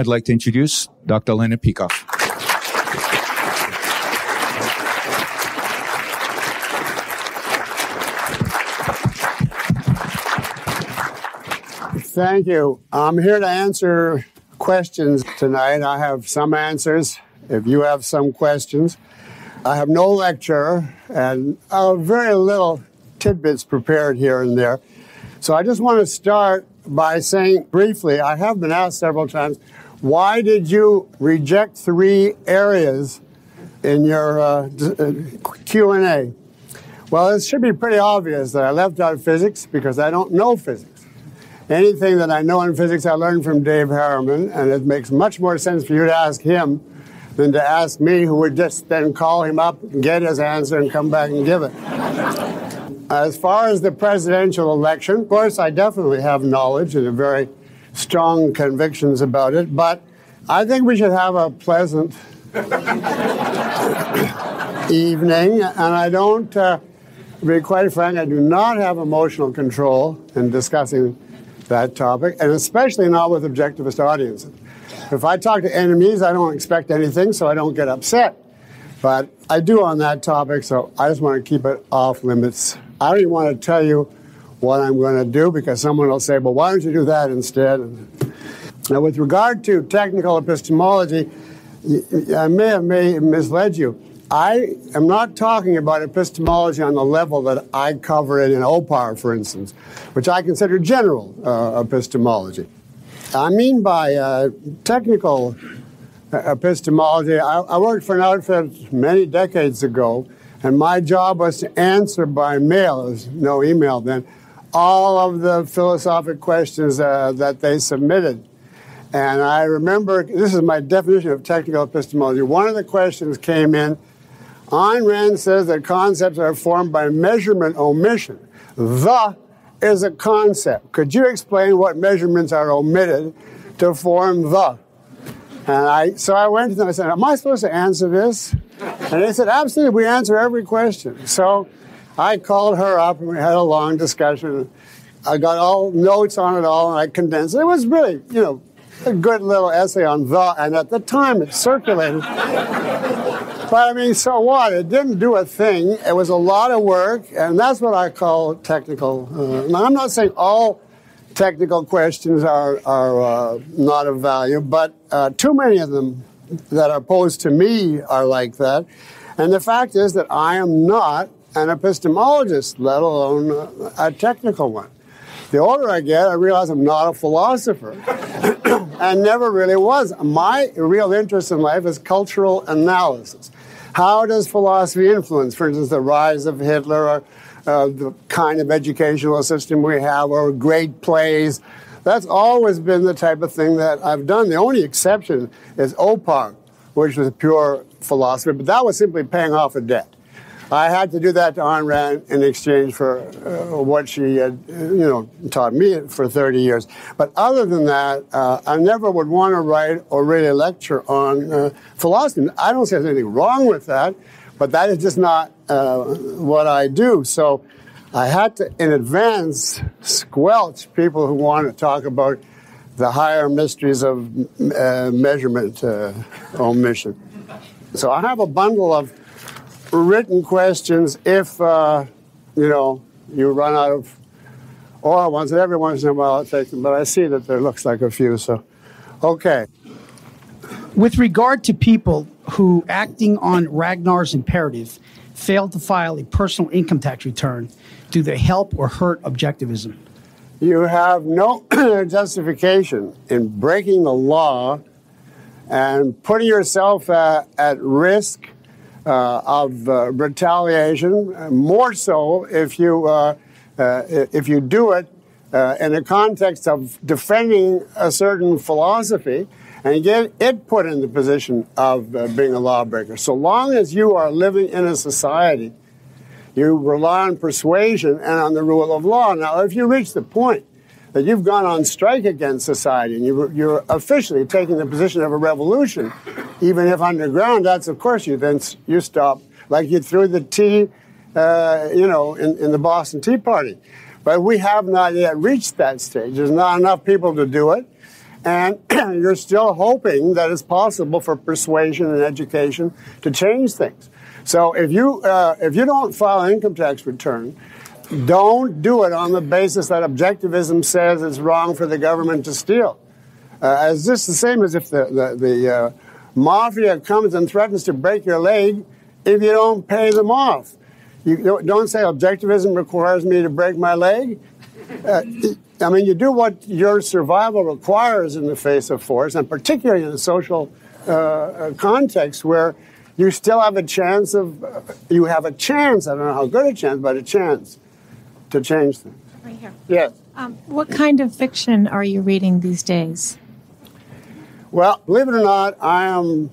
I'd like to introduce Dr. Leonard Peikoff. Thank you. I'm here to answer questions tonight. I have some answers. If you have some questions, I have no lecture and uh, very little tidbits prepared here and there. So I just want to start by saying briefly, I have been asked several times, why did you reject three areas in your uh, uh Q&A? Well, it should be pretty obvious that I left out physics because I don't know physics. Anything that I know in physics, I learned from Dave Harriman, and it makes much more sense for you to ask him than to ask me, who would just then call him up, and get his answer, and come back and give it. As far as the presidential election, of course, I definitely have knowledge in a very strong convictions about it, but I think we should have a pleasant evening, and I don't, uh, to be quite frank, I do not have emotional control in discussing that topic, and especially not with objectivist audiences. If I talk to enemies, I don't expect anything, so I don't get upset. But I do on that topic, so I just want to keep it off limits. I don't even want to tell you what I'm going to do because someone will say, well, why don't you do that instead? Now, with regard to technical epistemology, I may have may misled you. I am not talking about epistemology on the level that I cover it in OPAR, for instance, which I consider general uh, epistemology. I mean by uh, technical epistemology, I, I, worked for an outfit many decades ago, and my job was to answer by mail, there was no email then, all of the philosophic questions uh, that they submitted. And I remember, this is my definition of technical epistemology. One of the questions came in Ayn Rand says that concepts are formed by measurement omission. The is a concept. Could you explain what measurements are omitted to form the? And I, so I went to them and I said, Am I supposed to answer this? And they said, Absolutely, we answer every question. So I called her up and we had a long discussion. I got all notes on it all and I condensed it. Was really, you know, a good little essay on the, and at the time it circulated. But I mean, so what? It didn't do a thing. It was a lot of work, and that's what I call technical. Uh, now, I'm not saying all technical questions are, are uh, not of value, but uh, too many of them that are posed to me are like that. And the fact is that I am not an epistemologist, let alone a technical one. The older I get, I realize I'm not a philosopher and never really was. My real interest in life is cultural analysis. How does philosophy influence, for instance, the rise of Hitler or uh, the kind of educational system we have or great plays? That's always been the type of thing that I've done. The only exception is OPAR, which was pure philosophy, but that was simply paying off a debt. I had to do that to Ayn Rand in exchange for uh, what she had, you know, taught me for 30 years. But other than that, uh, I never would want to write or really lecture on uh, philosophy. I don't say there's anything wrong with that, but that is just not uh, what I do. So I had to, in advance, squelch people who want to talk about the higher mysteries of uh, measurement uh, omission. So I have a bundle of written questions if, uh, you know, you run out of oral ones. And every once in a while I'll take them, but I see that there looks like a few. So, okay. With regard to people who, acting on Ragnar's imperative, failed to file a personal income tax return, do they help or hurt objectivism? You have no justification in breaking the law and putting yourself uh, at risk uh, of uh, retaliation, more so if you, uh, if you do it in the context of defending a certain philosophy and get it put in the position of being a lawbreaker. So long as you are living in a society, you rely on persuasion and on the rule of law. Now, if you reach the point that you've gone on strike against society and you, are officially taking the position of a revolution, even if underground, that's of course you then you stop like you threw the tea, uh, you know, in, in the Boston Tea Party. But we have not yet reached that stage. There's not enough people to do it. And you're still hoping that it's possible for persuasion and education to change things. So if you, uh, if you don't file an income tax return, don't do it on the basis that objectivism says it's wrong for the government to steal. Uh, it's just the same as if the, the, the uh, mafia comes and threatens to break your leg if you don't pay them off. You don't say objectivism requires me to break my leg. Uh, I mean, you do what your survival requires in the face of force, and particularly in a social uh, uh, context where you still have a chance of, uh, you have a chance, I don't know how good a chance, but a chance to change things. Right here. Yes. Um, what kind of fiction are you reading these days? Well, believe it or not, I am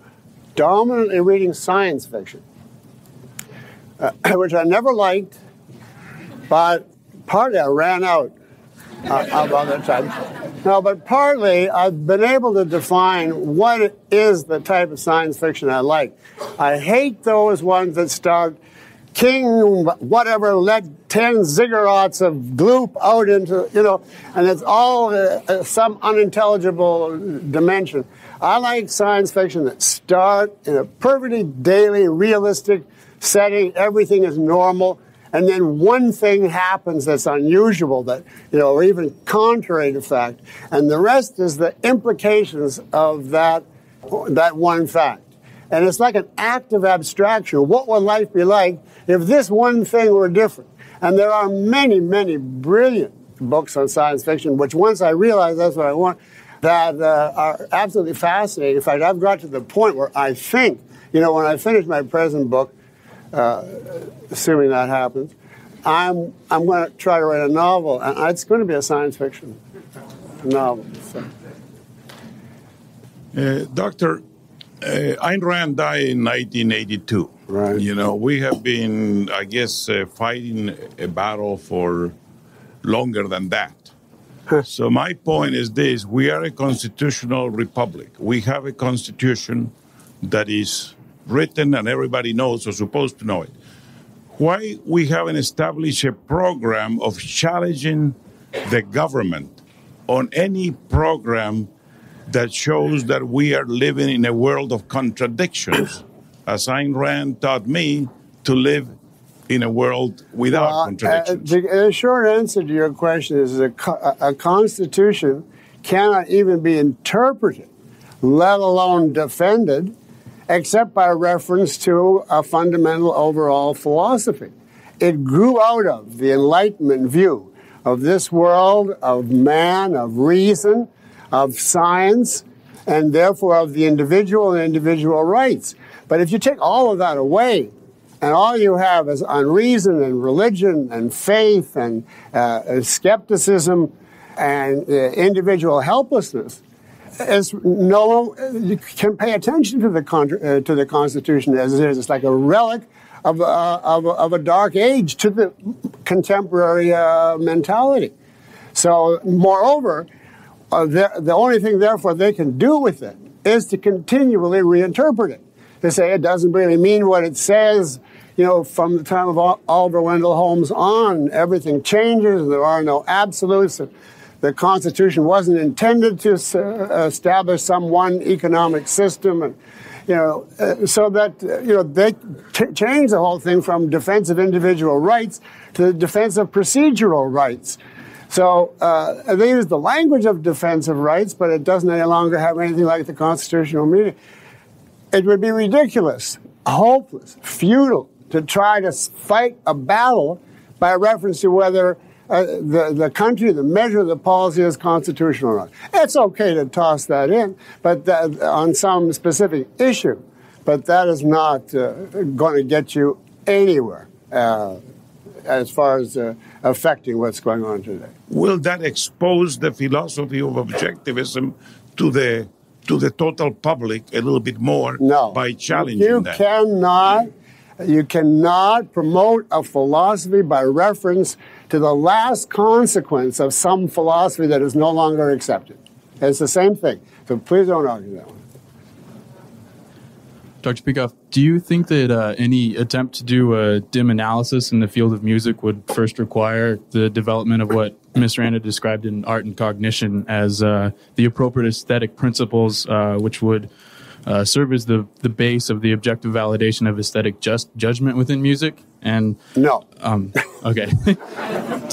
dominantly reading science fiction, uh, which I never liked, but partly I ran out uh, of other types. No, but partly I've been able to define what is the type of science fiction I like. I hate those ones that start King, whatever, let 10 ziggurats of gloop out into, you know, and it's all uh, uh, some unintelligible dimension. I like science fiction that start in a perfectly daily, realistic setting. Everything is normal. And then one thing happens that's unusual that, you know, or even contrary to fact. And the rest is the implications of that, that one fact. And it's like an act of abstraction. What would life be like if this one thing were different? And there are many, many brilliant books on science fiction, which once I realized that's what I want, that uh, are absolutely fascinating. In fact, I've got to the point where I think, you know, when I finish my present book, uh, assuming that happens, I'm, I'm going to try to write a novel, and it's going to be a science fiction novel. So. Uh, Doctor, uh, Ayn Rand died in 1982. Right. You know, we have been, I guess, uh, fighting a battle for longer than that. so my point is this: we are a constitutional republic. We have a constitution that is written, and everybody knows or supposed to know it. Why we haven't established a program of challenging the government on any program that shows that we are living in a world of contradictions. As Ayn Rand taught me to live in a world without well, contradictions. Uh, the, the, short answer to your question is a, a constitution cannot even be interpreted, let alone defended, except by reference to a fundamental overall philosophy. It grew out of the Enlightenment view of this world, of man, of reason, of science, and therefore of the individual and individual rights. But if you take all of that away, and all you have is unreason and religion and faith and uh, skepticism and uh, individual helplessness, as no you can pay attention to the uh, to the Constitution as it is. It's like a relic of, uh, of, of, a dark age to the contemporary uh, mentality. So, moreover, uh, the only thing, therefore, they can do with it is to continually reinterpret it. They say it doesn't really mean what it says, you know, from the time of Oliver Wendell Holmes on, everything changes, there are no absolutes. The Constitution wasn't intended to uh, establish some one economic system, and you know, uh, so that you know they ch- change the whole thing from defense of individual rights to the defense of procedural rights. So uh, they use the language of defense of rights, but it doesn't any longer have anything like the constitutional meaning. It would be ridiculous, hopeless, futile to try to fight a battle by reference to whether uh, the, the country, the measure of the policy is constitutional or not. It's okay to toss that in, but that, on some specific issue, but that is not uh, going to get you anywhere. Uh, as far as uh, affecting what's going on today. Will that expose the philosophy of objectivism to the to the total public a little bit more no. by challenging you that? cannot you cannot promote a philosophy by reference to the last consequence of some philosophy that is no longer accepted. It's the same thing. So please don't argue that one. Dr. Peikoff, do you think that uh, any attempt to do a DIM analysis in the field of music would first require the development of what Miss Randa described in Art and Cognition as uh, the appropriate aesthetic principles, uh, which would uh, serve as the, the base of the objective validation of aesthetic just judgment within music. And No. um, okay,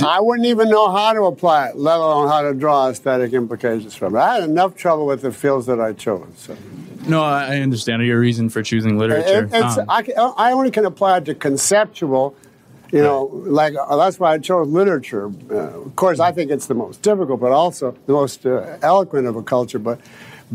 I wouldn't even know how to apply it, let alone how to draw aesthetic implications from it. I had enough trouble with the fields that I chose. So. No, I understand your reason for choosing literature. It- it's, Um, I, I only can apply it to conceptual, you know, like uh, that's why I chose literature. Uh, of course, I think it's the most difficult, but also the most uh, eloquent of a culture. But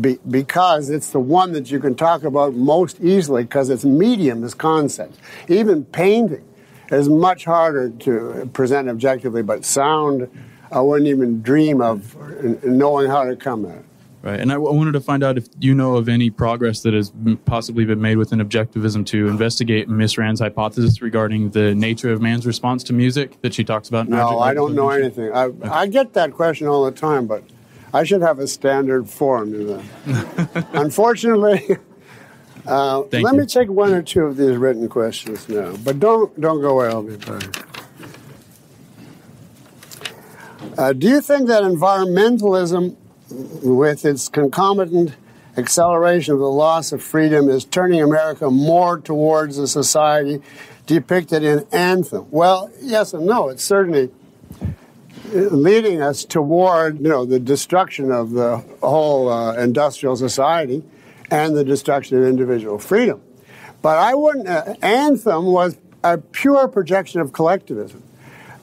be, because it's the one that you can talk about most easily, because its medium is concept. Even painting is much harder to present objectively, but sound, I wouldn't even dream of knowing how to come at it. Right, and I, w- I wanted to find out if you know of any progress that has m- possibly been made within objectivism to investigate Miss Rand's hypothesis regarding the nature of man's response to music that she talks about. in No, I don't know anything. I, I get that question all the time, but I should have a standard form to that. Unfortunately, uh, let you. me take one or two of these written questions now. But don't don't go away. I'll be back. Uh, do you think that environmentalism, with its concomitant acceleration of the loss of freedom, is turning America more towards a society depicted in Anthem? Well, yes and no. It's certainly leading us toward you know the destruction of the whole uh, industrial society and the destruction of individual freedom. But I wouldn't. Uh, Anthem was a pure projection of collectivism,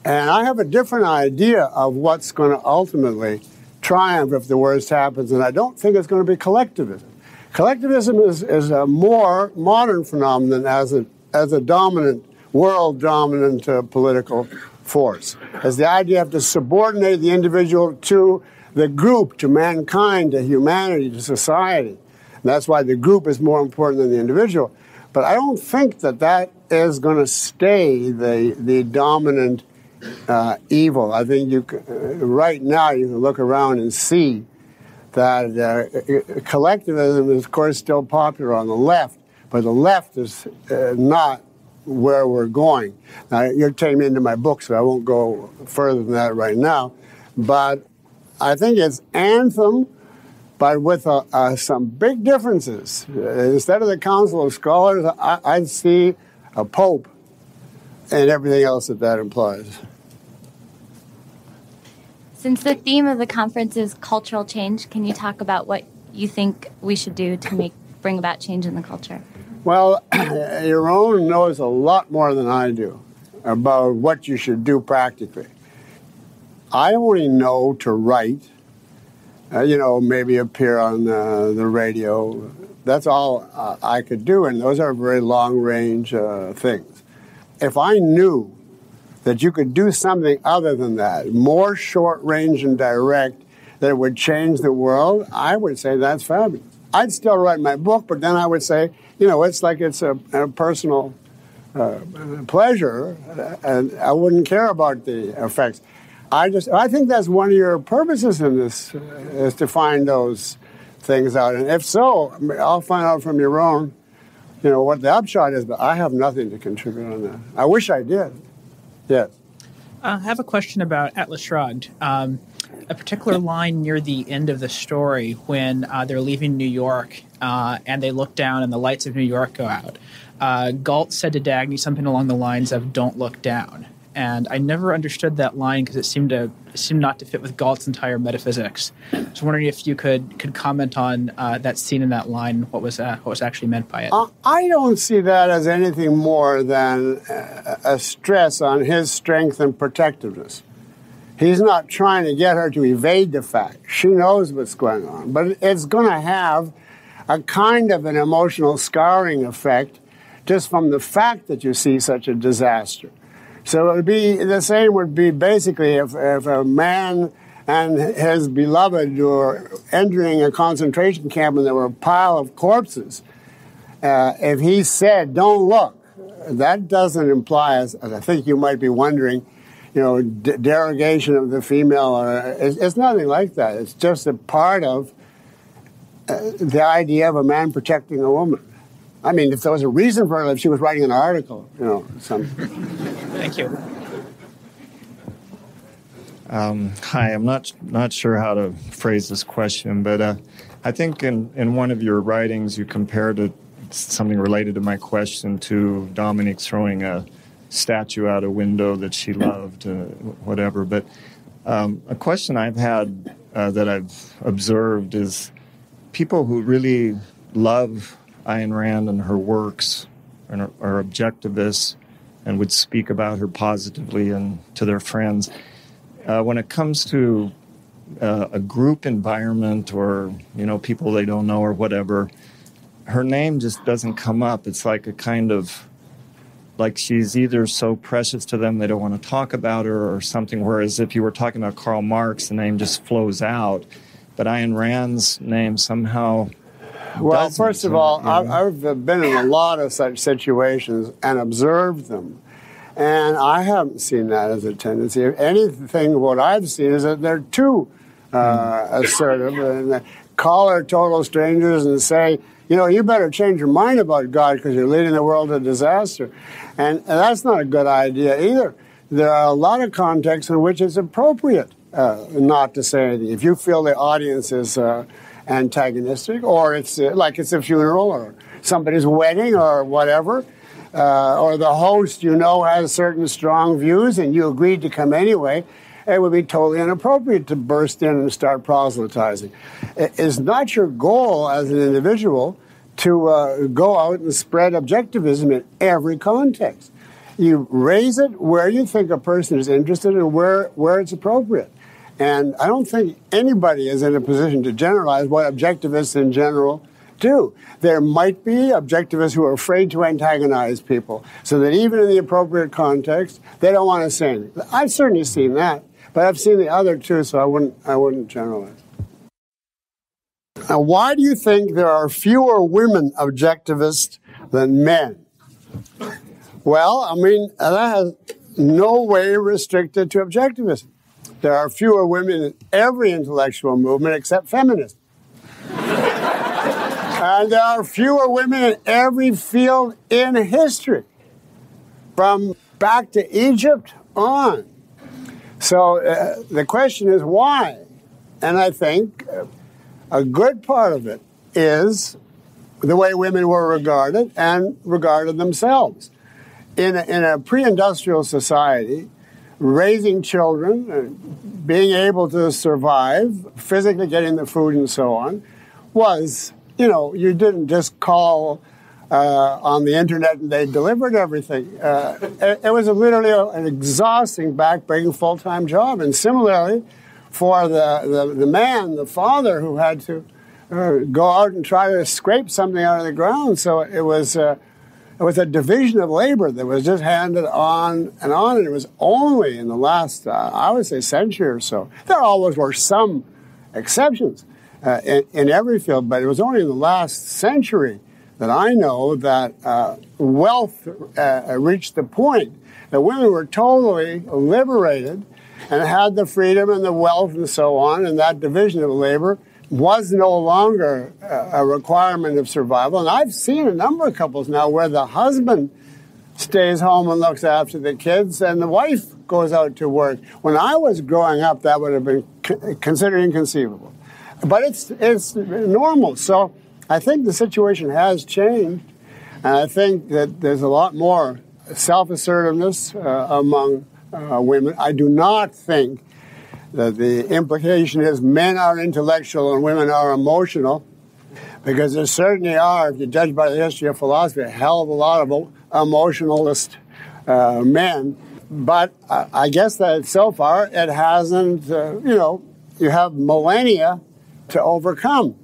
and I have a different idea of what's going to ultimately triumph if the worst happens, and I don't think it's going to be collectivism. Collectivism is, is a more modern phenomenon as a as a dominant world dominant uh, political force, as the idea of to subordinate the individual to the group, to mankind, to humanity, to society. And that's why the group is more important than the individual. But I don't think that that is going to stay the, the dominant uh, evil. I think you uh, right now you can look around and see that uh, collectivism is, of course, still popular on the left, but the left is uh, not where we're going. Now, you're taking me into my book, so I won't go further than that right now. But I think it's anthem, but with uh, uh, some big differences. Uh, instead of the Council of Scholars, I'd see a pope and everything else that that implies. Since the theme of the conference is cultural change, can you talk about what you think we should do to make bring about change in the culture? Well, your own knows a lot more than I do about what you should do practically. I only know to write, uh, you know, maybe appear on uh, the radio. That's all uh, I could do, and those are very long range uh, things. If I knew that you could do something other than that, more short range and direct, that would change the world, I would say that's fabulous. I'd still write my book, but then I would say, you know, it's like it's a, a personal uh, pleasure, and I wouldn't care about the effects. I just, I think that's one of your purposes in this, uh, is to find those things out. And if so, I'll find out from your own, you know, what the upshot is, but I have nothing to contribute on that. I wish I did. Yes. Uh, I have a question about Atlas Shrugged. Um, a particular line near the end of the story when uh, they're leaving New York uh, and they look down and the lights of New York go out. Uh, Galt said to Dagny something along the lines of "Don't look down," and I never understood that line because it seemed to it seemed not to fit with Galt's entire metaphysics. I was wondering if you could could comment on uh, that scene in that line, what was uh, what was actually meant by it. Uh, I don't see that as anything more than a a stress on his strength and protectiveness. He's not trying to get her to evade the fact. She knows what's going on, but it's going to have a kind of an emotional scarring effect just from the fact that you see such a disaster. So it would be the same would be basically if, if a man and his beloved were entering a concentration camp and there were a pile of corpses. Uh, if he said, "Don't look," that doesn't imply, as, as I think you might be wondering, you know, derogation of the female. Or it's, it's nothing like that. It's just a part of uh, the idea of a man protecting a woman. I mean, if there was a reason for it, if she was writing an article, you know, some. Thank you. Um, hi, I'm not not sure how to phrase this question, but uh, I think in, in one of your writings you compared it, something related to my question to Dominique throwing a statue out a window that she loved, uh, whatever. But um, a question I've had uh, that I've observed is people who really love Ayn Rand and her works and are, are objectivists and would speak about her positively and to their friends. Uh, when it comes to uh, a group environment or you know people they don't know or whatever, her name just doesn't come up. It's like a kind of like she's either so precious to them they don't want to talk about her or something. Whereas if you were talking about Karl Marx, the name just flows out. But Ayn Rand's name somehow. Well, first of all, I've been in a lot of such situations and observed them. And I haven't seen that as a tendency. If anything, what I've seen is that they're too uh, hmm. assertive and call her total strangers and say, you know, you better change your mind about God because you're leading the world to disaster. And, and, that's not a good idea either. There are a lot of contexts in which it's appropriate uh, not to say anything. If you feel the audience is uh, antagonistic, or it's uh, like it's a funeral or somebody's wedding or whatever, uh, or the host you know has certain strong views and you agreed to come anyway, it would be totally inappropriate to burst in and start proselytizing. It's not your goal as an individual to uh, go out and spread objectivism in every context. You raise it where you think a person is interested and where, where it's appropriate. And I don't think anybody is in a position to generalize what objectivists in general do. There might be objectivists who are afraid to antagonize people, so that even in the appropriate context, they don't want to say anything. I've certainly seen that. But I've seen the other too, so I wouldn't, I wouldn't generalize. Now, why do you think there are fewer women objectivists than men? Well, I mean, that has no way restricted to objectivism. There are fewer women in every intellectual movement except feminism. and there are fewer women in every field in history, from back to Egypt on. So uh, the question is why? And I think a good part of it is the way women were regarded and regarded themselves. In a, in a pre industrial society, raising children, uh, being able to survive, physically getting the food and so on, was, you know, you didn't just call uh, on the internet and they delivered everything. Uh, it, it, was a, literally an exhausting, backbreaking full time job. And similarly, for the, the, the, man, the father who had to uh, go out and try to scrape something out of the ground. So it was, uh, it was a division of labor that was just handed on and on. And it was only in the last, uh, I would say, century or so. There always were some exceptions. Uh, in, in every field, but it was only in the last century that I know that uh, wealth uh, reached the point that women were totally liberated and had the freedom and the wealth and so on, and that division of labor was no longer a requirement of survival. And I've seen a number of couples now where the husband stays home and looks after the kids, and the wife goes out to work. When I was growing up, that would have been considered inconceivable. But it's, it's normal. So I think the situation has changed, and I think that there's a lot more self assertiveness uh, among uh, women. I do not think that the implication is men are intellectual and women are emotional, because there certainly are, if you judge by the history of philosophy, a hell of a lot of emotionalist uh, men. But I guess that so far it hasn't, uh, you know, you have millennia to overcome.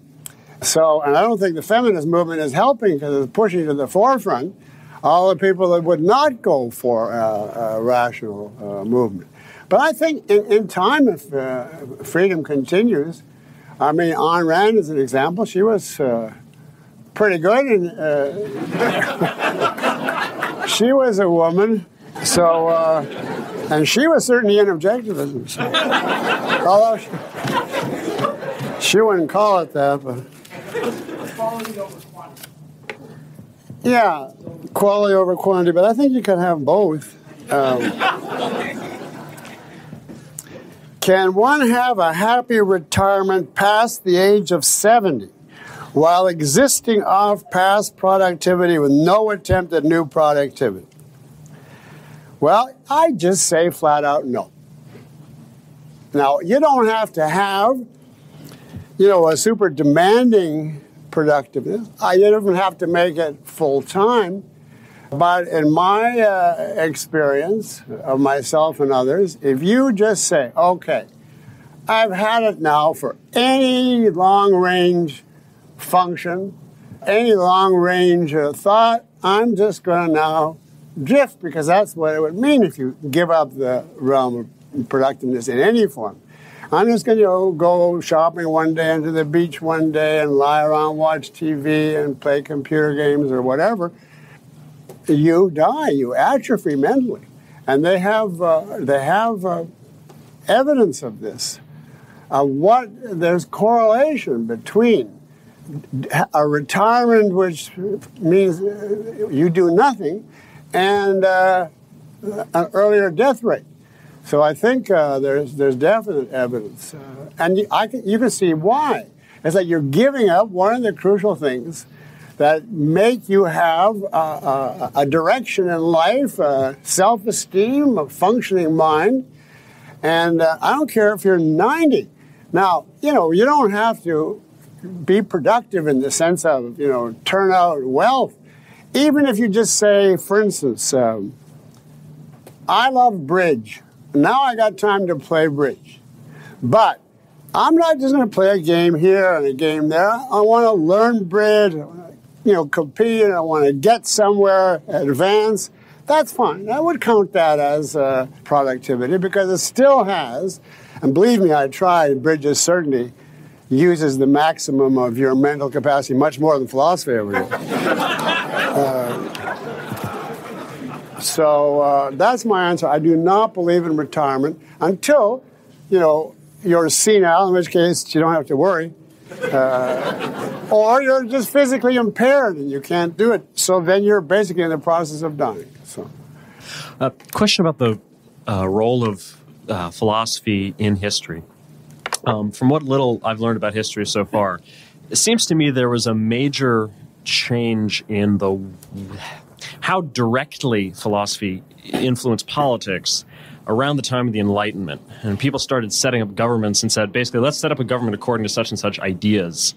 So, and I don't think the feminist movement is helping because it's pushing to the forefront all the people that would not go for a, a rational uh, movement. But I think in, in time, if uh, freedom continues, I mean, Ayn Rand is an example. She was uh, pretty good, and uh, she was a woman. So, uh, and she was certainly in objectivism. So. Although she, she wouldn't call it that, but. Quality over quantity. Yeah, quality over quantity, but I think you can have both. Um, Can one have a happy retirement past the age of 70 while existing off past productivity with no attempt at new productivity? Well, I just say flat out no. Now, you don't have to have, you know, a super demanding productiveness. I don't even have to make it full time. But in my uh, experience of myself and others, if you just say, okay, I've had it now for any long range function, any long range uh, thought, I'm just going to now drift because that's what it would mean if you give up the realm of productiveness in any form. I'm just going to go shopping one day and to the beach one day and lie around, watch TV and play computer games or whatever. You die, you atrophy mentally, and they have uh, they have uh, evidence of this. Uh, what there's correlation between a retirement, which means you do nothing, and uh, an earlier death rate. So I think uh, there's there's definite evidence, uh, and I can, you can see why. It's like you're giving up one of the crucial things that make you have a, a, a direction in life, self-esteem, a functioning mind, and uh, I don't care if you're 90. Now, you know, you don't have to be productive in the sense of you know turn out wealth. Even if you just say, for instance, um, I love bridge. Now I got time to play bridge. But I'm not just going to play a game here and a game there. I want to learn bridge, you know, compete, I want to get somewhere, advance. That's fine. I would count that as uh, productivity because it still has, and believe me, I tried. Bridges certainly uses the maximum of your mental capacity, much more than philosophy ever did. uh, so uh, that's my answer. I do not believe in retirement until, you know, you're senile, in which case you don't have to worry. Uh, or you're just physically impaired and you can't do it. So then you're basically in the process of dying. So, a question about the uh, role of uh, philosophy in history. Um, from what little I've learned about history so far, it seems to me there was a major change in the how directly philosophy influenced politics around the time of the Enlightenment. And people started setting up governments and said, basically, let's set up a government according to such and such ideas.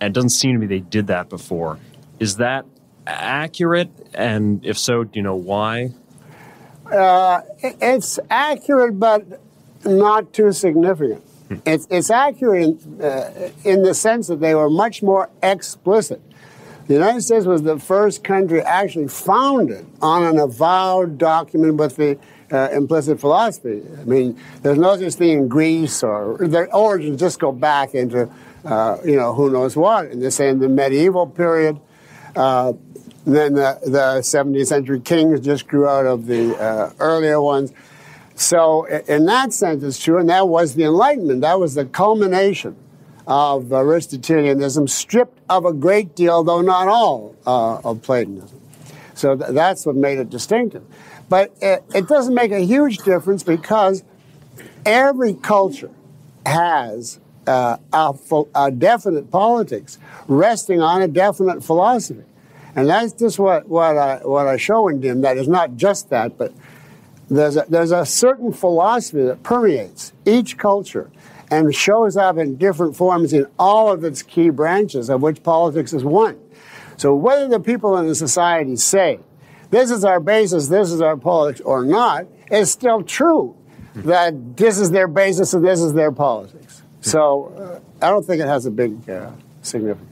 And it doesn't seem to me they did that before. Is that accurate? And if so, do you know why? Uh, it's accurate, but not too significant. Hmm. It's, it's accurate in, uh, in the sense that they were much more explicit. The United States was the first country actually founded on an avowed document with the uh, implicit philosophy. I mean, there's no such thing in Greece, or their origins just go back into, uh, you know, who knows what. And they say in the medieval period, uh, then the, the 17th century kings just grew out of the uh, earlier ones. So, in that sense, it's true, and that was the Enlightenment. That was the culmination of Aristotelianism, stripped of a great deal, though not all, uh, of Platonism. So th- that's what made it distinctive. But it, it doesn't make a huge difference because every culture has uh, a, a, definite politics resting on a definite philosophy. And that's just what, what, I, what I show in DIM. That is not just that, but there's a, there's a certain philosophy that permeates each culture and shows up in different forms in all of its key branches, of which politics is one. So whether the people in the society say, this is our basis, this is our politics, or not, it's still true that this is their basis and this is their politics. So uh, I don't think it has a big uh, significance.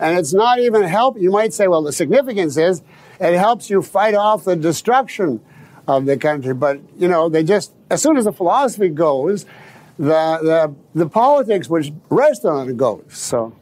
And it's not even help. You might say, well, the significance is it helps you fight off the destruction of the country. But, you know, they just, as soon as the philosophy goes, the, the, the politics which rest on it goes. So.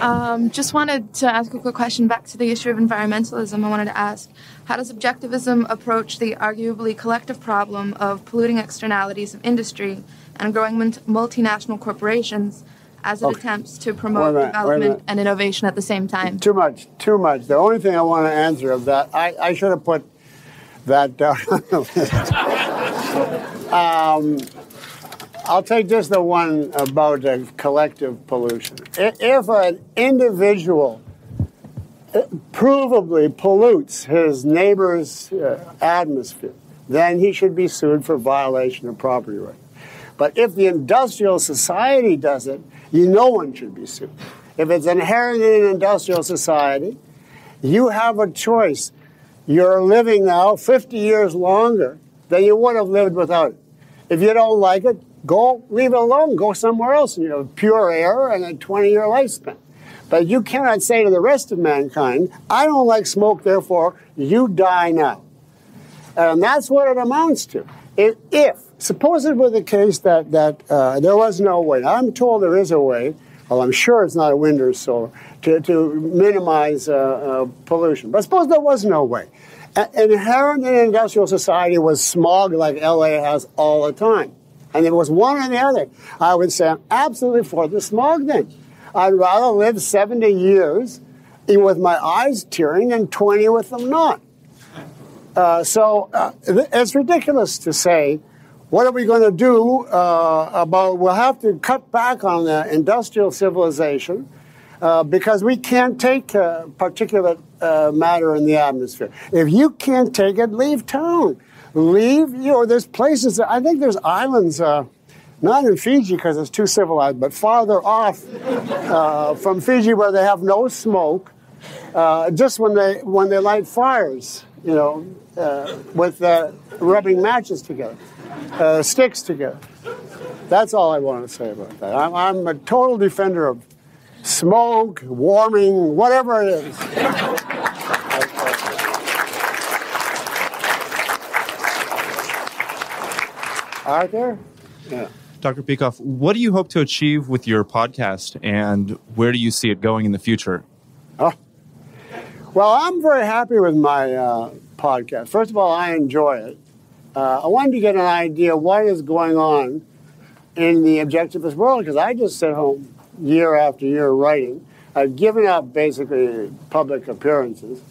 Um, just wanted to ask a quick question back to the issue of environmentalism. I wanted to ask how does objectivism approach the arguably collective problem of polluting externalities of industry and growing multinational corporations as it okay. attempts to promote minute, development and innovation at the same time? Too much, too much. The only thing I want to answer of that, I, I should have put that down. Um, I'll take just the one about uh, collective pollution. If an individual uh, provably pollutes his neighbor's uh, atmosphere, then he should be sued for violation of property rights. But if the industrial society does it, you no one should be sued. If it's inherent in an industrial society, you have a choice. You're living now 50 years longer than you would have lived without it. If you don't like it, go leave it alone. Go somewhere else you have pure air and a 20 year lifespan. But you cannot say to the rest of mankind, I don't like smoke, therefore you die now. And that's what it amounts to. If, if suppose it were the case that, that uh, there was no way, I'm told there is a way, well, I'm sure it's not a wind or solar, to, to minimize uh, uh, pollution. But suppose there was no way. inherent in industrial society was smog like LA has all the time. And it was one or the other. I would say I'm absolutely for the smog then. I'd rather live 70 years with my eyes tearing than 20 with them not. Uh, so uh, it's ridiculous to say, what are we going to do uh, about, we'll have to cut back on the industrial civilization uh, because we can't take particulate uh, matter in the atmosphere. If you can't take it, leave town. Leave, you know, there's places, I think there's islands not in Fiji because it's too civilized, but farther off uh, from Fiji where they have no smoke, uh, just when they when they light fires, you know, uh, with uh, rubbing matches together, uh, sticks together. That's all I want to say about that. I'm, I'm a total defender of smoke, warming, whatever it is. Arthur? Yeah. Dr. Peikoff, what do you hope to achieve with your podcast and where do you see it going in the future? Oh, well, I'm very happy with my uh, podcast. First of all, I enjoy it. Uh, I wanted to get an idea what is going on in the objectivist world because I just sit home year after year writing. I've given up basically public appearances.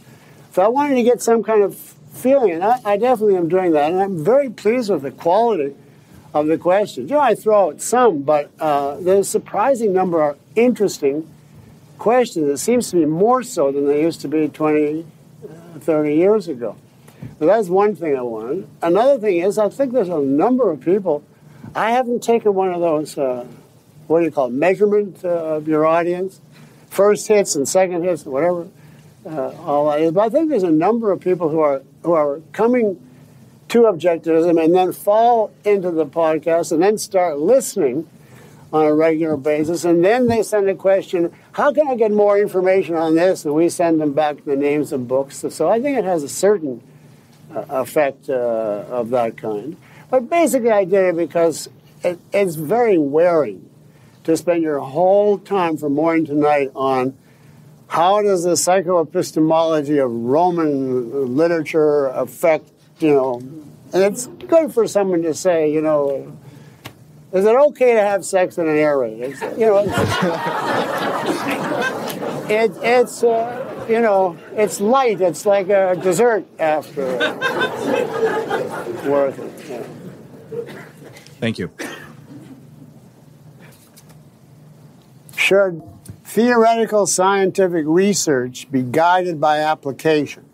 So I wanted to get some kind of feeling, and I, I definitely am doing that. And I'm very pleased with the quality of the questions. You know, I throw out some, but uh, there's a surprising number of interesting questions. It seems to be more so than they used to be 20, uh, 30 years ago. So that's one thing I wanted. Another thing is, I think there's a number of people. I haven't taken one of those, uh, what do you call it, measurement uh, of your audience, first hits and second hits, whatever. Uh, all that is. But I think there's a number of people who are who are coming to objectivism and then fall into the podcast and then start listening on a regular basis. And then they send a question, how can I get more information on this? And we send them back the names of books. So I think it has a certain uh, effect uh, of that kind. But basically, I did it because it, it's very wearing to spend your whole time from morning to night on how does the psychoepistemology of Roman literature affect you know, and it's good for someone to say, you know, is it okay to have sex in an air raid? It's, you know, it, it's, uh, you know, it's light. It's like a dessert after. Worth it. Yeah. Thank you. Should theoretical scientific research be guided by application?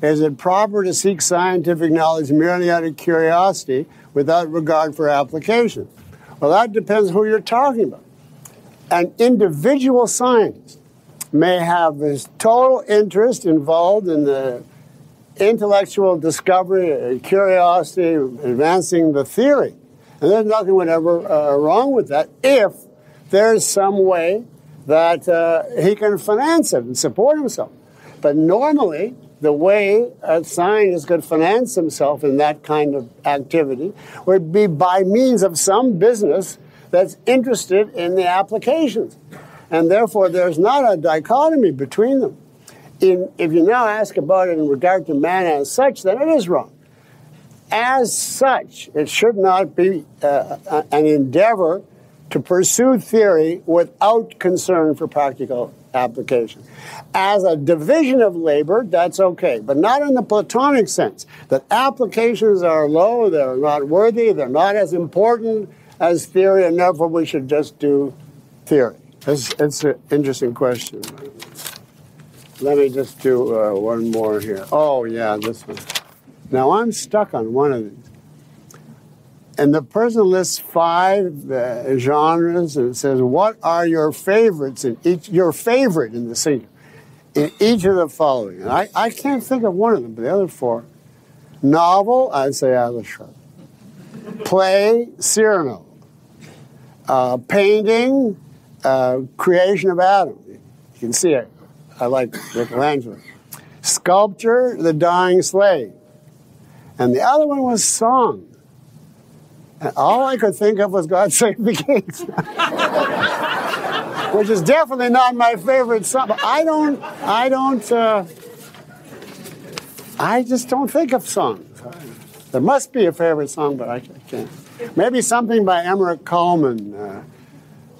Is it proper to seek scientific knowledge merely out of curiosity without regard for application? Well, that depends who you're talking about. An individual scientist may have his total interest involved in the intellectual discovery, curiosity, advancing the theory. And there's nothing whatever uh, wrong with that if there's some way that uh, he can finance it and support himself. But normally, the way a scientist could finance himself in that kind of activity would be by means of some business that's interested in the applications. And therefore, there's not a dichotomy between them. In, if you now ask about it in regard to man as such, then it is wrong. As such, it should not be uh, an endeavor to pursue theory without concern for practical application. As a division of labor, that's okay, but not in the Platonic sense that applications are low, they're not worthy, they're not as important as theory, and therefore we should just do theory. It's, it's an interesting question. Let me just do uh, one more here. Oh, yeah, this one. Now I'm stuck on one of these. And the person lists five uh, genres and says, "What are your favorites in each? Your favorite in the scene in each of the following?" And I, I can't think of one of them, but the other four: novel, I'd say Atlas Shrugged. Play, Cyrano. Uh, painting, uh, creation of Adam. You can see it. I like Michelangelo. Sculpture, The Dying Slave. And the other one was song. And all I could think of was God Save the Kings, which is definitely not my favorite song. I don't, I don't, uh, I just don't think of songs. There must be a favorite song, but I can't. Maybe something by Emmerich Kalman, uh,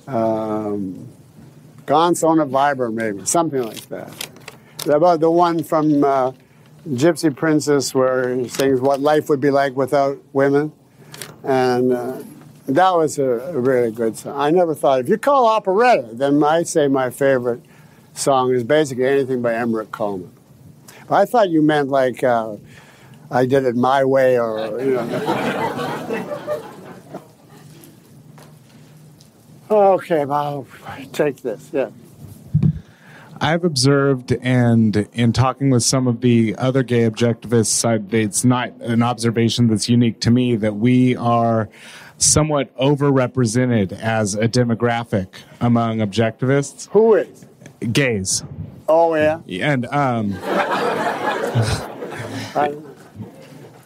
um, Ganz ohne Weiber, maybe, something like that. About the one from uh, Gypsy Princess where he sings what life would be like without women. And uh, that was a, a, really good song. I never thought, if you call operetta, then I'd say my favorite song is basically anything by Emmerich Kalman. But I thought you meant like uh, I did it my way or, you know. okay, I'll take this, yeah. I've observed, and in talking with some of the other gay objectivists, I, it's not an observation that's unique to me that we are somewhat overrepresented as a demographic among objectivists. Who is? Gays. Oh, yeah. And, um,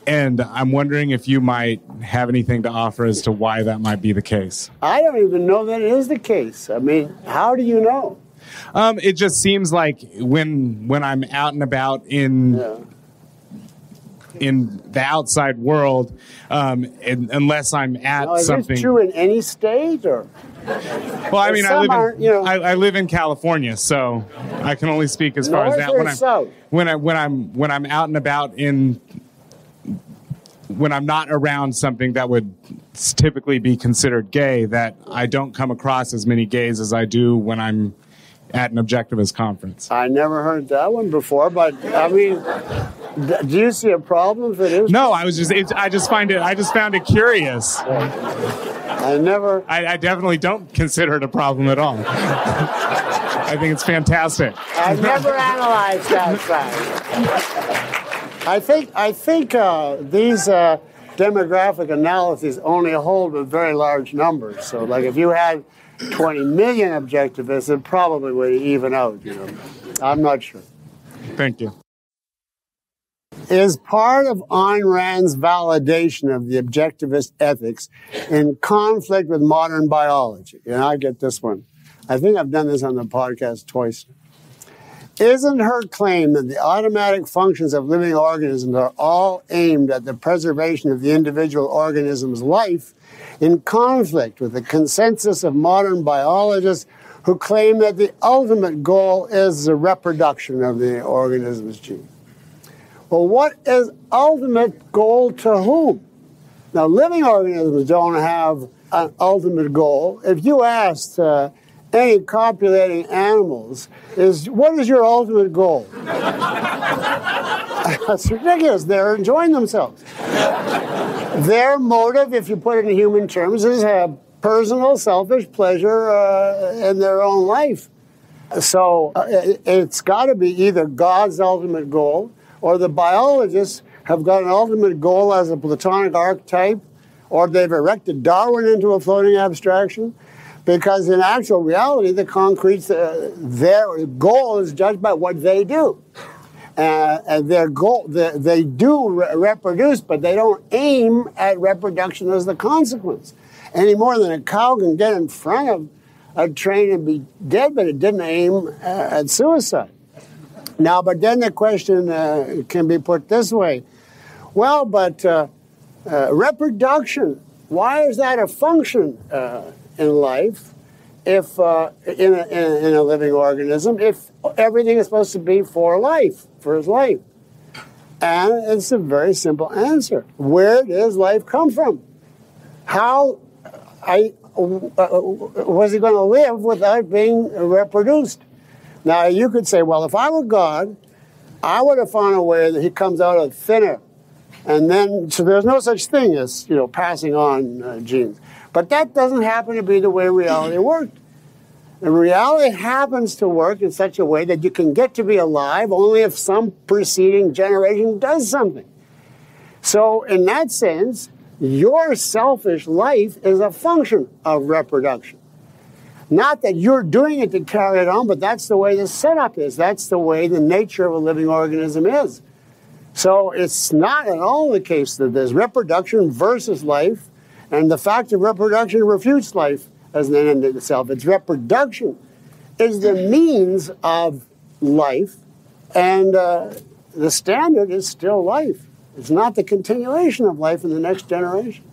and I'm wondering if you might have anything to offer as to why that might be the case. I don't even know that it is the case. I mean, how do you know? Um, it just seems like when when I'm out and about in yeah. in the outside world, um, and, unless I'm at now, is something. this true in any state or? Well, I mean, I live, in, you know- I, I live in California, so I can only speak as far as that. When I'm south? when I when I'm when I'm out and about in when I'm not around something that would typically be considered gay, that I don't come across as many gays as I do when I'm at an objectivist conference. I never heard that one before, but I mean, do you see a problem if it is? No, I was just it, I just find it I just found it curious. I never. I, I definitely don't consider it a problem at all. I think it's fantastic. I've never analyzed that fact. I think I think uh, these uh, demographic analyses only hold with very large numbers. So, like if you had 20 million objectivists, it probably would even out. You know, I'm not sure. Thank you. Is part of Ayn Rand's validation of the objectivist ethics in conflict with modern biology? And I get this one. I think I've done this on the podcast twice. Isn't her claim that the automatic functions of living organisms are all aimed at the preservation of the individual organism's life in conflict with the consensus of modern biologists who claim that the ultimate goal is the reproduction of the organism's gene? Well, what is ultimate goal to whom? Now, living organisms don't have an ultimate goal. If you asked uh, any copulating animals, is what is your ultimate goal? That's ridiculous. They're enjoying themselves. Their motive, if you put it in human terms, is a personal, selfish pleasure uh, in their own life. So uh, it, it's got to be either God's ultimate goal or the biologists have got an ultimate goal as a Platonic archetype, or they've erected Darwin into a floating abstraction. Because in actual reality, the concrete, uh, their goal is judged by what they do. Uh, and their goal, the, they do re- reproduce, but they don't aim at reproduction as the consequence. Any more than a cow can get in front of a train and be dead, but it didn't aim uh, at suicide. Now, but then the question uh, can be put this way well, but uh, uh, reproduction, why is that a function uh, in life if uh, in, a, in, a, in a living organism if everything is supposed to be for life, for his life? And it's a very simple answer. Where does life come from? How I, uh, was he going to live without being reproduced? Now, you could say, well, if I were God, I would have found a way that he comes out of thinner. And then, so there's no such thing as, you know, passing on uh, genes. But that doesn't happen to be the way reality worked. And reality happens to work in such a way that you can get to be alive only if some preceding generation does something. So, in that sense, your selfish life is a function of reproduction. Not that you're doing it to carry it on, but that's the way the setup is. That's the way the nature of a living organism is. So it's not at all the case that there's reproduction versus life, and the fact of reproduction refutes life as an end in itself. It's reproduction is the means of life, and uh, the standard is still life. It's not the continuation of life in the next generation.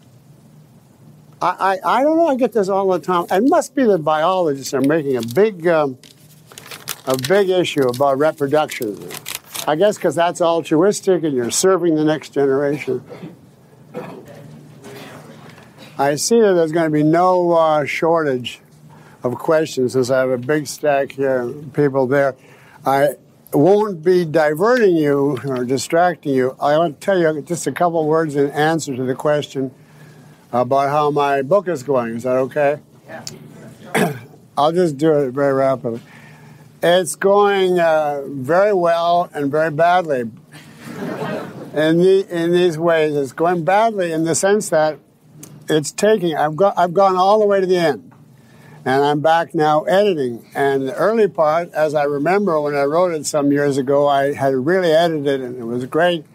I, I, I don't know. I get this all the time. It must be the biologists are making a big um, a big issue about reproduction. I guess because that's altruistic and you're serving the next generation. I see that there's going to be no uh, shortage of questions since I have a big stack here, people there. I won't be diverting you or distracting you. I want to tell you just a couple words in answer to the question about how my book is going. Is that okay? Yeah. I'll just do it very rapidly. It's going uh, very well and very badly. in, the, in these ways, it's going badly in the sense that it's taking. I've got. I've gone all the way to the end, and I'm back now editing. And the early part, as I remember when I wrote it some years ago, I had really edited it, and it was great.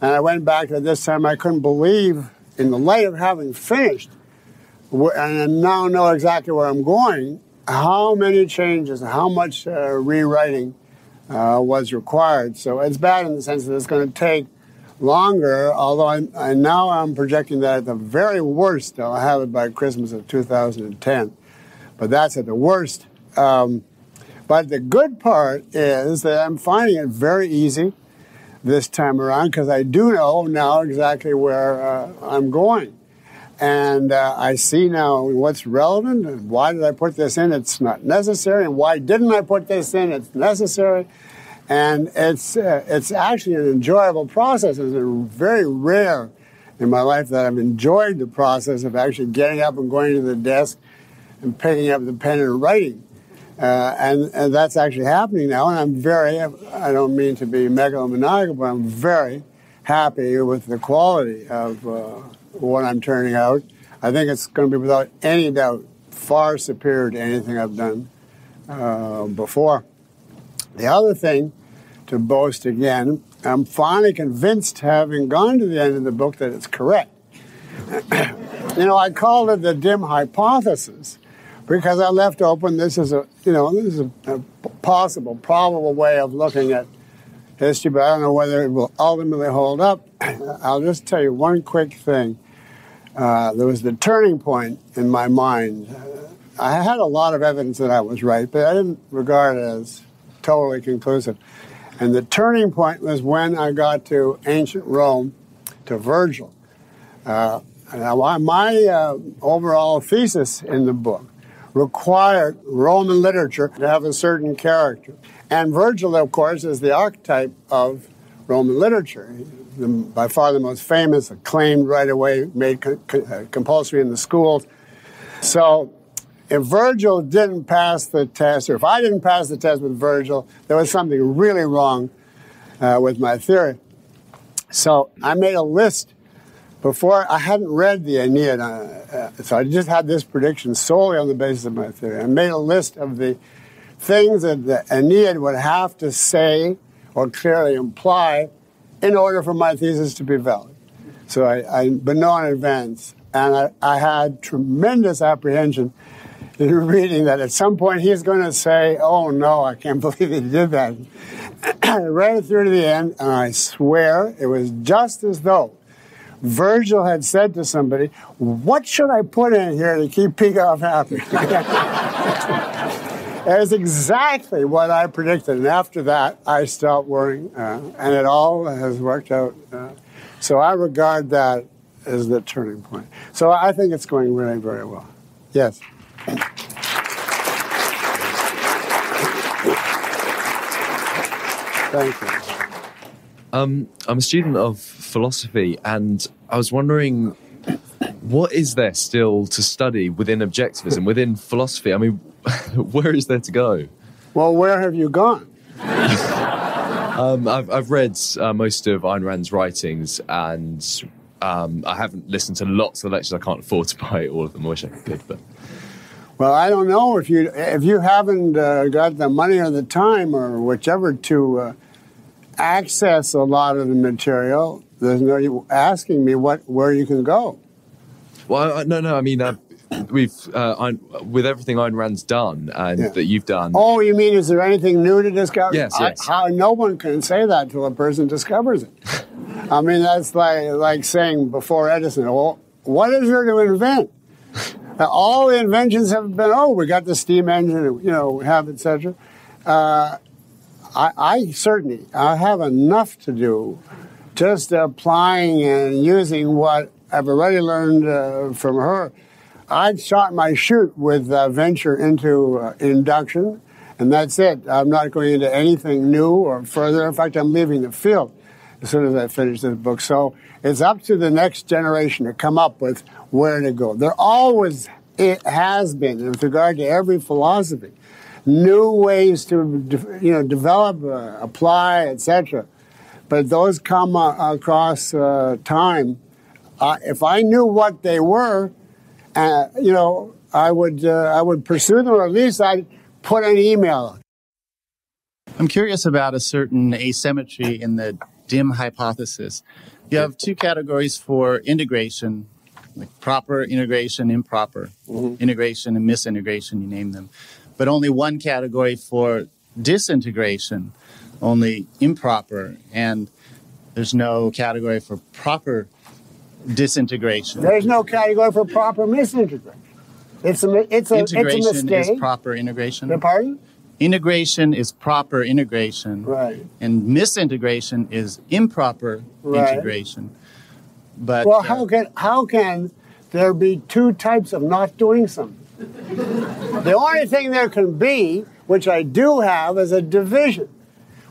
And I went back to this time. I couldn't believe, in the light of having finished, and I now know exactly where I'm going, how many changes, how much uh, rewriting uh, was required. So it's bad in the sense that it's going to take longer, although I, I, now I'm projecting that at the very worst, I'll have it by Christmas of 2010. But that's at the worst. Um, but the good part is that I'm finding it very easy this time around because I do know now exactly where uh, I'm going. And uh, I see now what's relevant and why did I put this in? It's not necessary. And why didn't I put this in? It's necessary and it's uh, it's actually an enjoyable process. It's very rare in my life that I've enjoyed the process of actually getting up and going to the desk and picking up the pen and writing. Uh, and, and that's actually happening now, and I'm very, I don't mean to be megalomaniacal, but I'm very happy with the quality of uh, what I'm turning out. I think it's going to be, without any doubt, far superior to anything I've done uh, before. The other thing to boast again, I'm finally convinced, having gone to the end of the book, that it's correct. you know, I called it the DIM hypothesis because I left open this is a, you know, this is a, a possible, probable way of looking at history, but I don't know whether it will ultimately hold up. I'll just tell you one quick thing. Uh, there was the turning point in my mind. I had a lot of evidence that I was right, but I didn't regard it as totally conclusive. And the turning point was when I got to ancient Rome, to Virgil. Uh, my uh, overall thesis in the book required Roman literature to have a certain character. And Virgil, of course, is the archetype of Roman literature. The, by far the most famous, acclaimed right away, made co- co- compulsory in the schools. So if Virgil didn't pass the test, or if I didn't pass the test with Virgil, there was something really wrong uh, with my theory. So I made a list before I hadn't read the Aeneid, uh, uh, so I just had this prediction solely on the basis of my theory. I made a list of the things that the Aeneid would have to say or clearly imply in order for my thesis to be valid. So I, I but know in advance, and I, I had tremendous apprehension reading that at some point he's going to say, Oh no, I can't believe he did that. I read it through to the end, and I swear it was just as though Virgil had said to somebody, What should I put in here to keep Peikoff happy? That's exactly what I predicted. And after that, I stopped worrying, uh, and it all has worked out. Uh, so I regard that as the turning point. So I think it's going really very well. Yes. Thank you. Um, I'm a student of philosophy, and I was wondering, what is there still to study within objectivism, within philosophy? I mean, where is there to go? Well, where have you gone? Um, I've, I've read uh, most of Ayn Rand's writings, and um, I haven't listened to lots of lectures. I can't afford to buy all of them. I wish I could, but Well, I don't know if you if you haven't uh, got the money or the time or whichever to uh, access a lot of the material. There's no you asking me what where you can go. well, no, no. I mean, uh, we've uh, with everything Ayn Rand's done and Yeah. that you've done. Oh, you mean is there anything new to discover? Yes, I- yes. how no one can say that till a person discovers it. I mean, that's like like saying before Edison, well, what is there to invent? Uh, all the inventions have been, oh, we got the steam engine, you know, we have etc. Uh, I, I certainly I have enough to do, just applying and using what I've already learned uh, from her. I'd shot my shoot with uh, venture into uh, induction, and that's it. I'm not going into anything new or further. In fact, I'm leaving the field as soon as I finish this book. So it's up to the next generation to come up with where to go. There always it has been, with regard to every philosophy, new ways to you know develop, uh, apply, etc. But those come uh, across uh, time. If I knew what they were, uh, you know, I would uh, I would pursue them, or at least I'd put an email. I'm curious about a certain asymmetry in the DIM hypothesis. You have two categories for integration, like proper integration, improper mm-hmm. integration, and misintegration, you name them. But only one category for disintegration, only improper, and there's no category for proper disintegration. There's no category for proper misintegration. It's a it's a it's a integration mistake. is proper integration. Beg pardon? Integration is proper integration. Right. And misintegration is improper Right. integration. But well, uh, how can how can there be two types of not doing something? the only thing there can be, which I do have, is a division,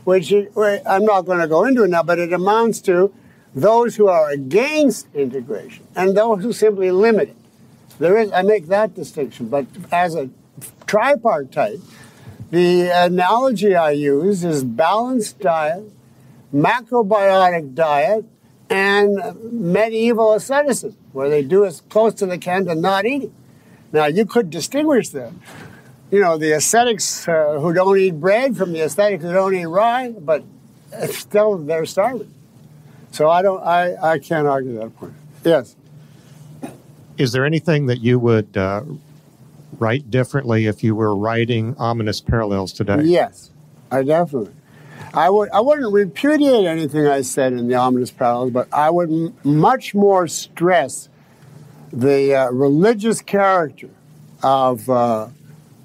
which I'm not going to go into it now, but it amounts to those who are against integration and those who simply limit it. There is, I make that distinction, but as a tripartite, the analogy I use is balanced diet, macrobiotic diet, and medieval asceticism, where they do as close to they can to not eating. Now, you could distinguish them. You know, the ascetics uh, who don't eat bread from the ascetics who don't eat rye, but still they're starving. So I don't, I, I can't argue that point. Yes. Is there anything that you would uh, write differently if you were writing ominous parallels today? Yes, I definitely. I would. I wouldn't repudiate anything I said in the ominous parallels, but I would m- much more stress the uh, religious character of uh,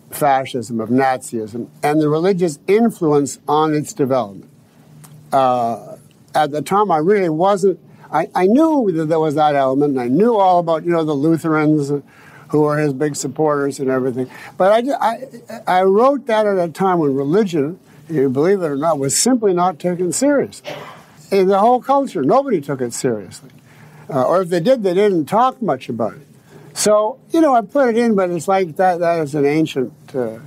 fascism, of Nazism, and the religious influence on its development. Uh, at the time, I really wasn't. I, I knew that there was that element, and I knew all about you know the Lutherans who were his big supporters and everything. But I, I, I wrote that at a time when religion, you believe it or not, was simply not taken serious. In the whole culture, nobody took it seriously. Uh, or if they did, they didn't talk much about it. So, you know, I put it in, but it's like that, that is an ancient uh, uh,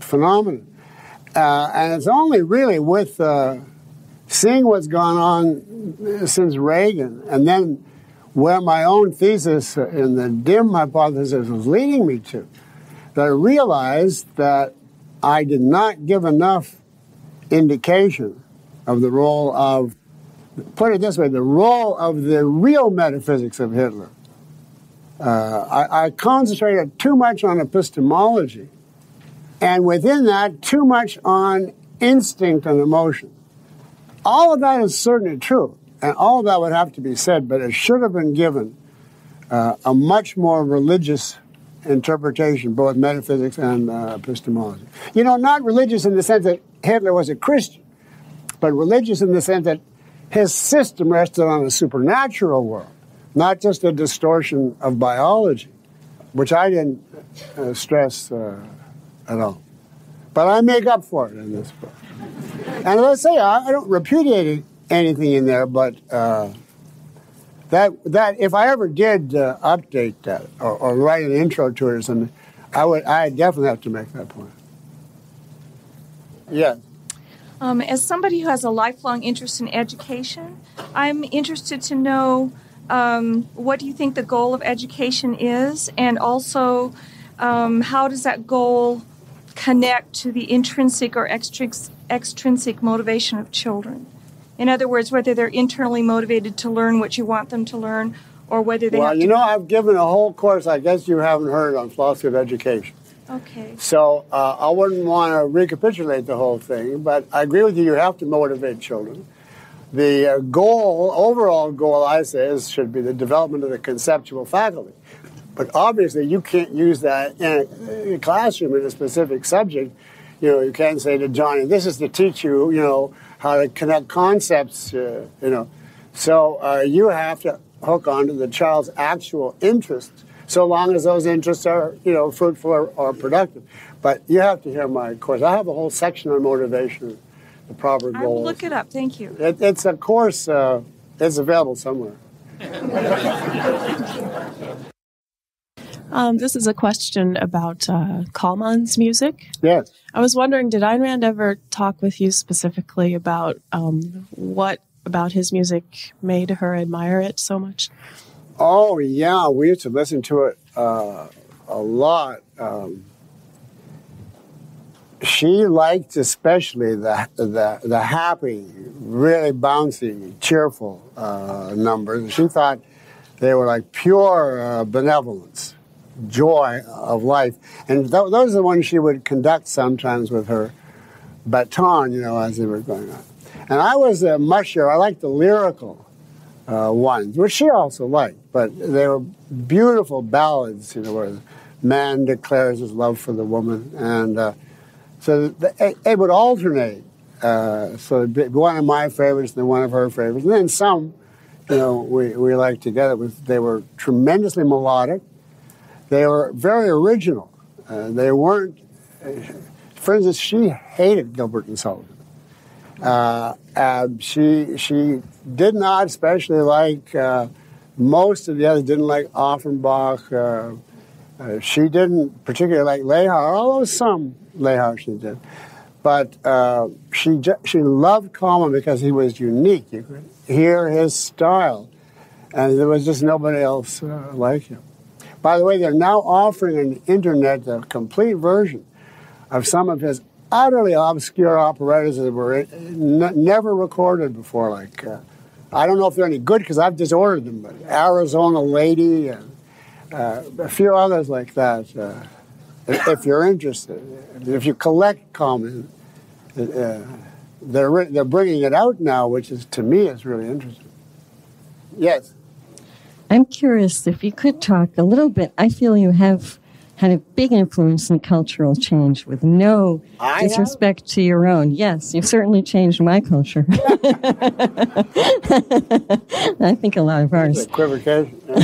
phenomenon. Uh, and it's only really with uh, seeing what's gone on since Reagan and then where my own thesis in the DIM hypothesis was leading me to that I realized that I did not give enough indication of the role of, put it this way, the role of the real metaphysics of Hitler. Uh, I, I concentrated too much on epistemology, and within that, too much on instinct and emotion. All of that is certainly true, and all that would have to be said, but it should have been given uh, a much more religious interpretation, both metaphysics and uh, epistemology. You know, not religious in the sense that Hitler was a Christian, but religious in the sense that his system rested on a supernatural world, not just a distortion of biology, which I didn't uh, stress uh, at all. But I make up for it in this book. And let's say I, I don't repudiate anything in there, but uh, that that if I ever did uh, update that or, or, write an intro to it or something, I would I definitely have to make that point. Yes. Um, as somebody who has a lifelong interest in education, I'm interested to know um, what do you think the goal of education is, and also um, how does that goal connect to the intrinsic or extrinsic, extrinsic motivation of children? In other words, whether they're internally motivated to learn what you want them to learn, or whether they well, you know, I've given a whole course. I guess you haven't heard on philosophy of education. Okay. So uh, I wouldn't want to recapitulate the whole thing, but I agree with you. You have to motivate children. The uh, goal, overall goal, I say, is should be the development of the conceptual faculty. But obviously, you can't use that in a classroom in a specific subject. You know, you can't say to Johnny, "This is to teach you, you know, how to connect concepts." Uh, you know, so uh, you have to hook onto the child's actual interests so long as those interests are, you know, fruitful or, or productive. But you have to hear my course. I have a whole section on motivation, the proper I will look it up. Thank you. It, it's a course. Uh, it's available somewhere. Um, this is a question about uh, Kalman's music. Yes. I was wondering, did Ayn Rand ever talk with you specifically about um, what about his music made her admire it so much? Oh yeah, we used to listen to it uh, a lot. Um, she liked especially the, the the happy, really bouncy, cheerful uh, numbers. She thought they were like pure uh, benevolence, joy of life, and th- those are the ones she would conduct sometimes with her baton, you know, as they were going on. And I was a musher. I liked the lyrical uh, ones, which she also liked, but they were beautiful ballads, you know, where the man declares his love for the woman, and uh, so the, it, would alternate. Uh, so one of my favorites, and then one of her favorites, and then some, you know, we, we liked together. They were tremendously melodic. They were very original. Uh, they weren't. Uh, for instance, she hated Gilbert and Sullivan. Uh, she she did not especially like uh, most of the others didn't like Offenbach. Uh, she didn't particularly like Lehar, although some Lehar she did. But she she loved Kalman because he was unique. You could hear his style, and there was just nobody else like him. By the way, they're now offering on the internet a complete version of some of his utterly obscure operettas that were never recorded before. Like, uh, I don't know if they're any good because I've disordered them, but Arizona Lady and uh, a few others like that. Uh, if you're interested, if you collect Kalman, uh, they're they're bringing it out now, which is to me is really interesting. Yes. I'm curious if you could talk a little bit. I feel you have had a big influence in cultural change with no I disrespect to your own. Yes, you've certainly changed my culture. I think a lot of ours. Equivocation.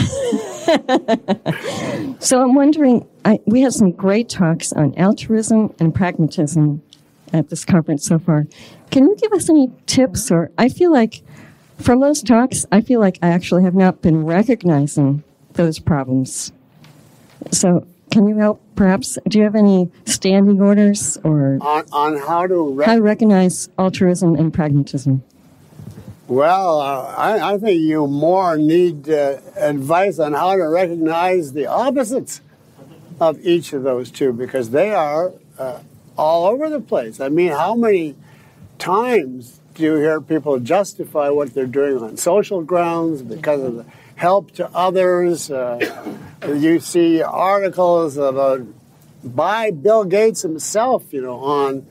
So I'm wondering, I, we had some great talks on altruism and pragmatism at this conference so far. Can you give us any tips or I feel like from those talks, I feel like I actually have not been recognizing those problems. So can you help perhaps do you have any standing orders or on, on how to rec- how to recognize altruism and pragmatism? Well, uh, I, I, think you more need uh, advice on how to recognize the opposites of each of those two because they are uh, all over the place. I mean, how many times you hear people justify what they're doing on social grounds because of the help to others? Uh, you see articles about by Bill Gates himself, you know, on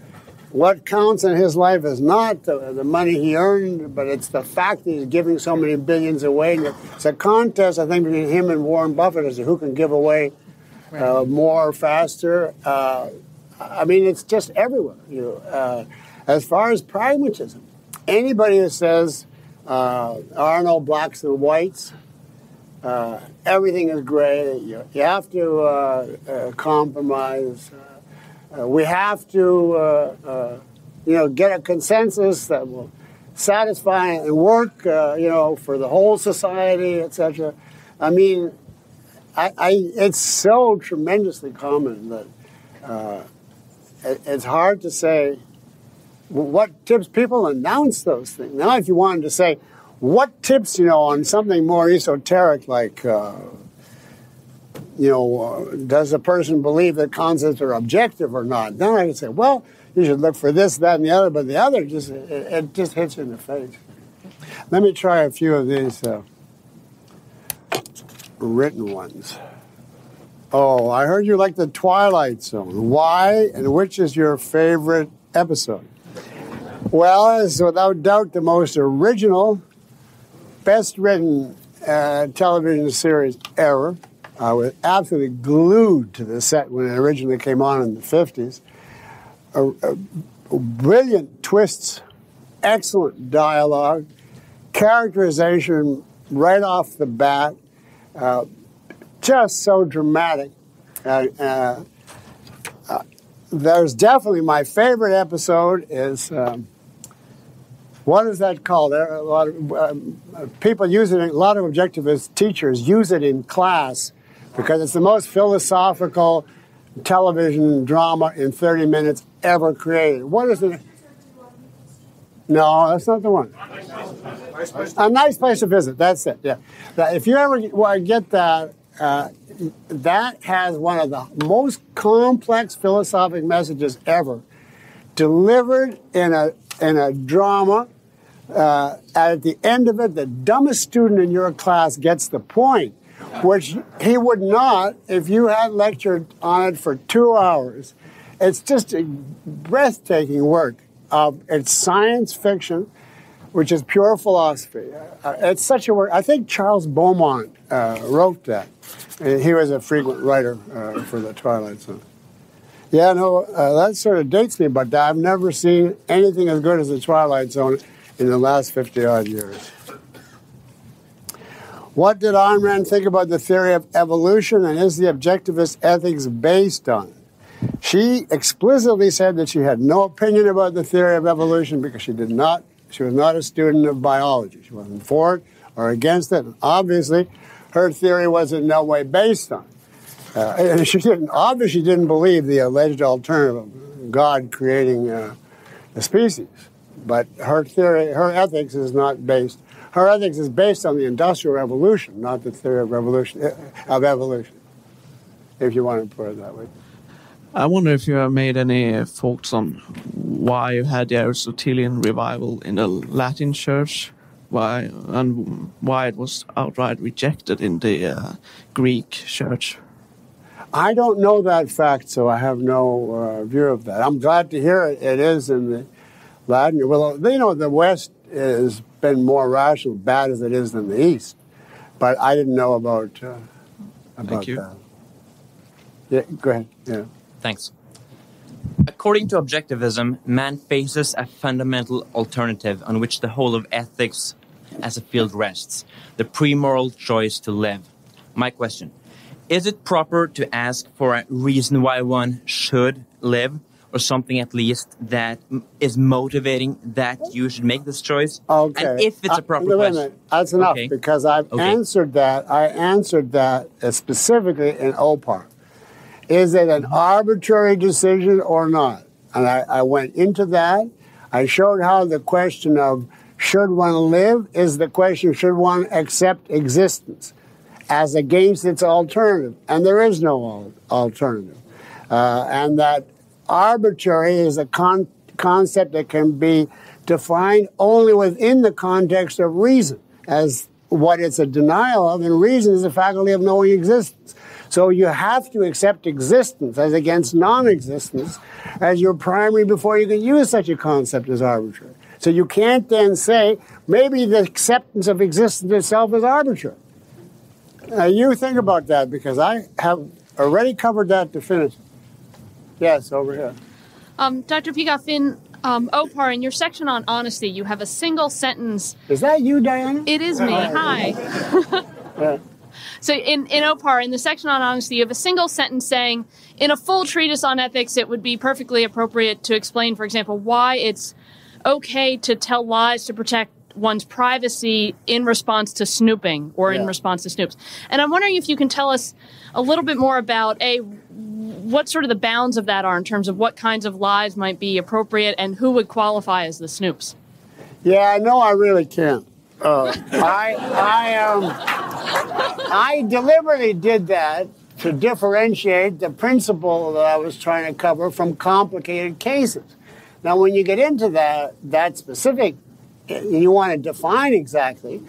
what counts in his life is not the, the money he earned, but it's the fact that he's giving so many billions away. And it's a contest, I think, between him and Warren Buffett as to who can give away uh, more faster. Uh, I mean, it's just everywhere. You know, uh, as far as pragmatism, anybody who says uh, there are no blacks and whites, uh, everything is gray. You, you have to uh, uh, compromise. Uh, we have to, uh, you know, get a consensus that will satisfy and work, you know, for the whole society, etc. I mean, I, I, it's so tremendously common that uh, it, it's hard to say what tips people announce those things. Now, if you wanted to say, what tips, you know, on something more esoteric like, uh, you know, uh, does a person believe that concepts are objective or not? Then I can say, well, you should look for this, that, and the other, but the other just, it, it just hits you in the face. Let me try a few of these uh, written ones. Oh, I heard you like the Twilight Zone. Why and which is your favorite episode? Well, it's without doubt the most original best written uh, television series ever. I was absolutely glued to the set when it originally came on in the 50s. brilliant twists, excellent dialogue, characterization right off the bat, uh, just so dramatic. Uh, uh, there's definitely my favorite episode is um, what is that called? A lot of um, people use it. A lot of objectivist teachers use it in class because it's the most philosophical television drama in 30 minutes ever created. What is it? No, that's not the one. A nice place to visit. That's it. Yeah. If you ever get that, uh, that has one of the most complex philosophic messages ever, delivered in a in a drama uh, at the end of it, the dumbest student in your class gets the point, which he would not if you had lectured on it for two hours. It's just a breathtaking work. of it's science fiction, which is pure philosophy. Uh, it's such a work. I think Charles Beaumont uh, wrote that. He was a frequent writer uh, for the Twilight Zone. Yeah, no, uh, that sort of dates me, but I've never seen anything as good as the Twilight Zone in the last 50 odd years. What did Ayn Rand think about the theory of evolution and is the objectivist ethics based on it? She explicitly said that she had no opinion about the theory of evolution because she did not, she was not a student of biology. She wasn't for it or against it. And obviously, her theory was in no way based on it. Uh, and she didn't, obviously didn't believe the alleged alternative of God creating uh, the species. But her theory, her ethics is not based. Her ethics is based on the Industrial Revolution, not the theory of revolution of evolution. If you want to put it that way. I wonder if you have made any thoughts on why you had the Aristotelian revival in the Latin Church, why and why it was outright rejected in the uh, Greek Church. I don't know that fact, so I have no uh, view of that. I'm glad to hear it. It is in the Latin. Well, you know, the West has been more rational, bad as it is than the East. But I didn't know about uh, about Thank you. that. Yeah, go ahead. Yeah. Thanks. According to objectivism, man faces a fundamental alternative on which the whole of ethics as a field rests the pre-moral choice to live. My question Is it proper to ask for a reason why one should live? Or something at least that is motivating that you should make this choice? Okay. And if it's a proper Uh, wait a minute. That's enough Okay. because I've Okay. answered that. I answered that uh, specifically in OPAR. Is it an arbitrary decision or not? And I, I went into that. I showed how the question of should one live is the question should one accept existence as against its alternative? And there is no alternative. Uh, and that arbitrary is a con- concept that can be defined only within the context of reason as what it's a denial of, and reason is the faculty of knowing existence. So you have to accept existence as against non existence as your primary before you can use such a concept as arbitrary. So you can't then say maybe the acceptance of existence itself is arbitrary. Now you think about that because I have already covered that definitively. Yes, over here. Um, Dr. Peikoff, in um, OPAR, in your section on honesty, you have a single sentence. Is that you, Diane? It is me. Hi. Yeah. So in, in OPAR, in the section on honesty, you have a single sentence saying, in a full treatise on ethics, it would be perfectly appropriate to explain, for example, why it's okay to tell lies to protect one's privacy in response to snooping or in response to snoops. And I'm wondering if you can tell us a little bit more about a what sort of the bounds of that are in terms of what kinds of lies might be appropriate and who would qualify as the snoops. Yeah, no, I really can't. Uh, I, I, um, I deliberately did that to differentiate the principle that I was trying to cover from complicated cases. Now, when you get into that, that specific, you want to define exactly,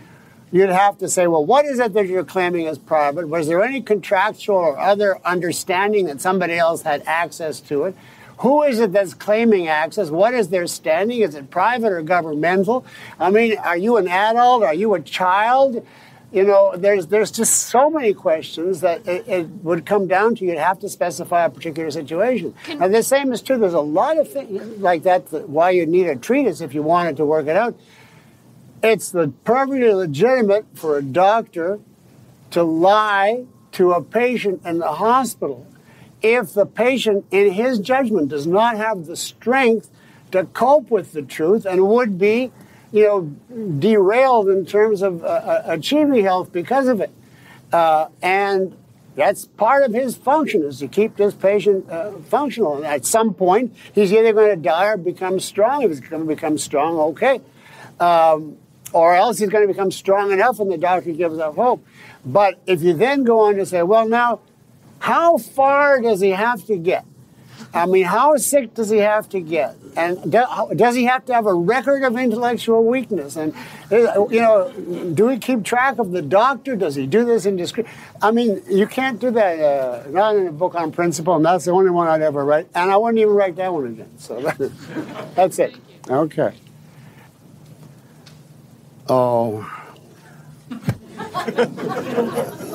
you'd have to say, well, what is it that you're claiming as private? Was there any contractual or other understanding that somebody else had access to it? Who is it that's claiming access? What is their standing? Is it private or governmental? I mean, are you an adult? Are you a child? You know, there's there's just so many questions that it, it would come down to you'd have to specify a particular situation. and the same is true. There's a lot of things like that, that why you need a treatise if you wanted to work it out. It's the perfectly legitimate for a doctor to lie to a patient in the hospital if the patient, in his judgment, does not have the strength to cope with the truth and would be, you know, derailed in terms of uh, uh, achieving health because of it. Uh, and that's part of his function is to keep this patient uh, functional. And at some point, he's either going to die or become strong. If he's going to become strong, okay. Um, or else he's going to become strong enough and the doctor gives up hope. But if you then go on to say, well, now, how far does he have to get? I mean, how sick does he have to get? And do, does he have to have a record of intellectual weakness? And, uh, you know, do we keep track of the doctor? Does he do this in discreet? I mean, you can't do that, uh, not in a book on principle, and that's the only one I'd ever write. And I wouldn't even write that one again. So that's it. Okay. Oh.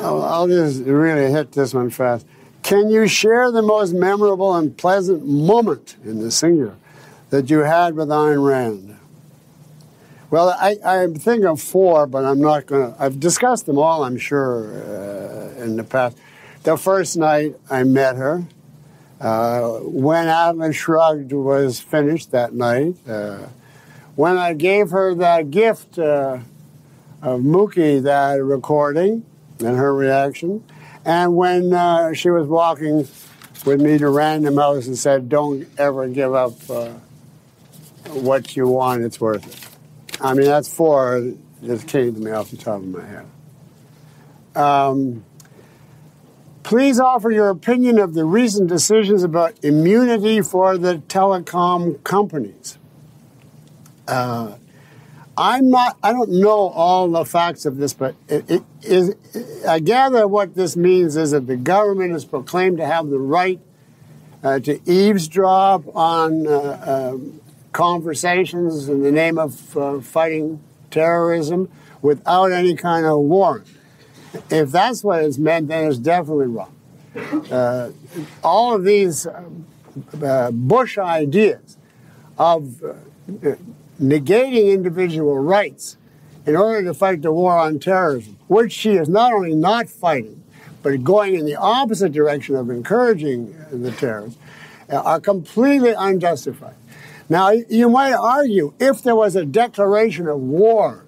I'll, just really hit this one fast. Can you share the most memorable and pleasant moment in the singular that you had with Ayn Rand? Well, I, I think of four, but I'm not going to. I've discussed them all, I'm sure, uh, in the past. The first night I met her, uh, when Atlas Shrugged was finished that night, uh, when I gave her that gift uh, of Mookie, that recording, and her reaction, and when uh, she was walking with me to Random House and said, "Don't ever give up uh, what you want; it's worth it." I mean, that's four that came to me off the top of my head. Um, please offer your opinion of the recent decisions about immunity for the telecom companies. Uh, I'm not. I don't know all the facts of this, but it, it is. I gather what this means is that the government is proclaimed to have the right uh, to eavesdrop on uh, um, conversations in the name of uh, fighting terrorism without any kind of warrant. If that's what it's meant, then it's definitely wrong. Uh, all of these uh, Bush ideas of negating individual rights in order to fight the war on terrorism, which she is not only not fighting, but going in the opposite direction of encouraging the terrorists, uh, are completely unjustified. Now, you might argue if there was a declaration of war,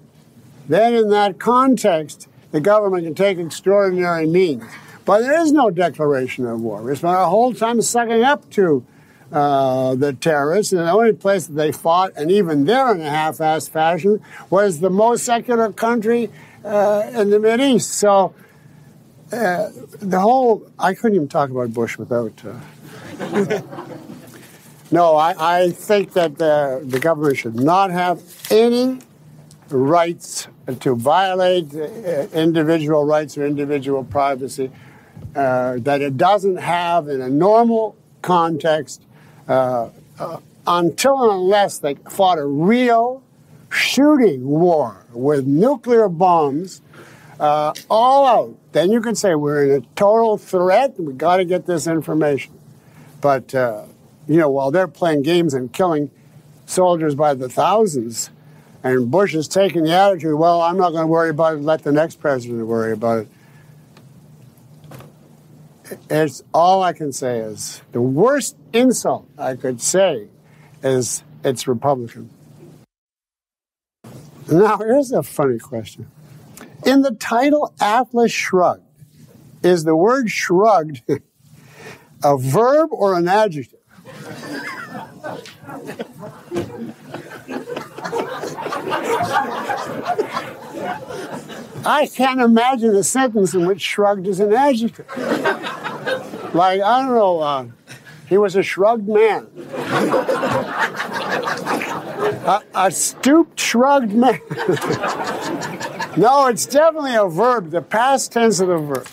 then in that context, the government can take extraordinary means. But there is no declaration of war. We spent our whole time sucking up to uh, the terrorists, and the only place that they fought, and even there in a half-assed fashion, was the most secular country uh, in the Middle East. So uh, the whole, I couldn't even talk about Bush without. Uh, no, I, I think that the, the government should not have any rights to violate uh, individual rights or individual privacy uh, that it doesn't have in a normal context uh, uh, until and unless they fought a real shooting war with nuclear bombs uh, all out. Then you can say we're in a total threat. We got to get this information. But uh, you know, while they're playing games and killing soldiers by the thousands, and Bush is taking the attitude, well, I'm not going to worry about it. Let the next president worry about it. It's all I can say is the worst insult I could say is it's Republican. Now, here's a funny question. In the title Atlas Shrugged, is the word shrugged a verb or an adjective? I can't imagine a sentence in which shrugged is an adjective. like, I don't know, uh, he was a shrugged man. a, a stooped, shrugged man. no, it's definitely a verb, the past tense of the verb.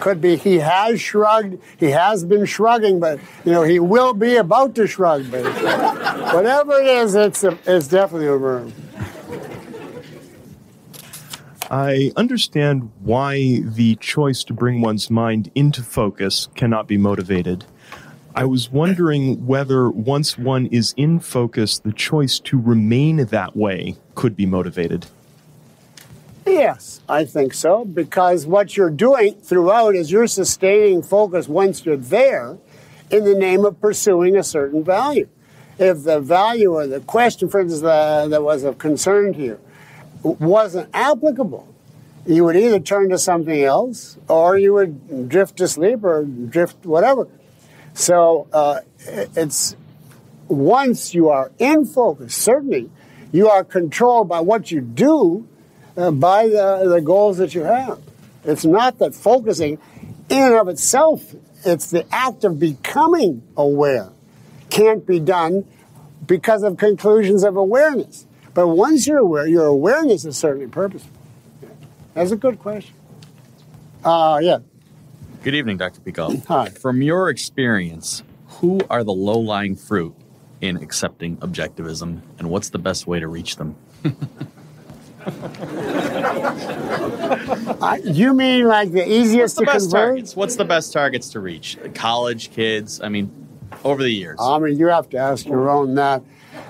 Could be he has shrugged, he has been shrugging, but you know he will be about to shrug. But whatever it is, it's a, it's definitely a verb. I understand why the choice to bring one's mind into focus cannot be motivated. I was wondering whether once one is in focus, the choice to remain that way could be motivated. Yes, I think so, because what you're doing throughout is you're sustaining focus once you're there in the name of pursuing a certain value. If the value or the question, for instance, that was of concern to you wasn't applicable, you would either turn to something else or you would drift to sleep or drift whatever. So uh, it's once you are in focus, certainly you are controlled by what you do uh, by the, the goals that you have. It's not that focusing in and of itself, it's the act of becoming aware can't be done because of conclusions of awareness. But once you're aware, your awareness is certainly purposeful. That's a good question. Uh, yeah. Good evening, Dr. Peikoff. Hi. From your experience, who are the low lying fruit in accepting objectivism, and what's the best way to reach them? I, you mean like the easiest What's the to best convert? targets? What's the best targets to reach? College kids. I mean, over the years. I mean, you have to ask your own that.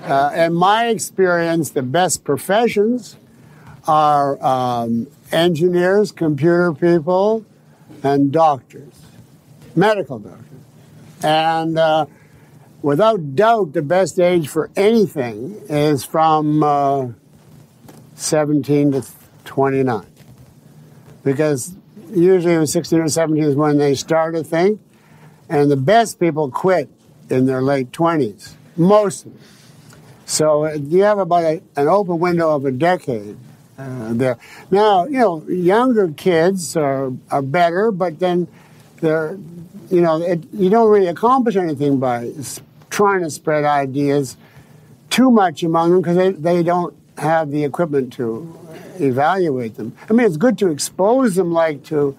Uh, in my experience, the best professions are um, engineers, computer people, and doctors, medical doctors. And uh, without doubt, the best age for anything is from uh, 17 to 29. Because usually when 16 or 17 is when they start a thing, and the best people quit in their late 20s, most of them. So uh, you have about a, an open window of a decade uh, there. Now, you know, younger kids are, are better, but then they're, you know, it, you don't really accomplish anything by trying to spread ideas too much among them because they, they don't have the equipment to evaluate them. I mean, it's good to expose them like to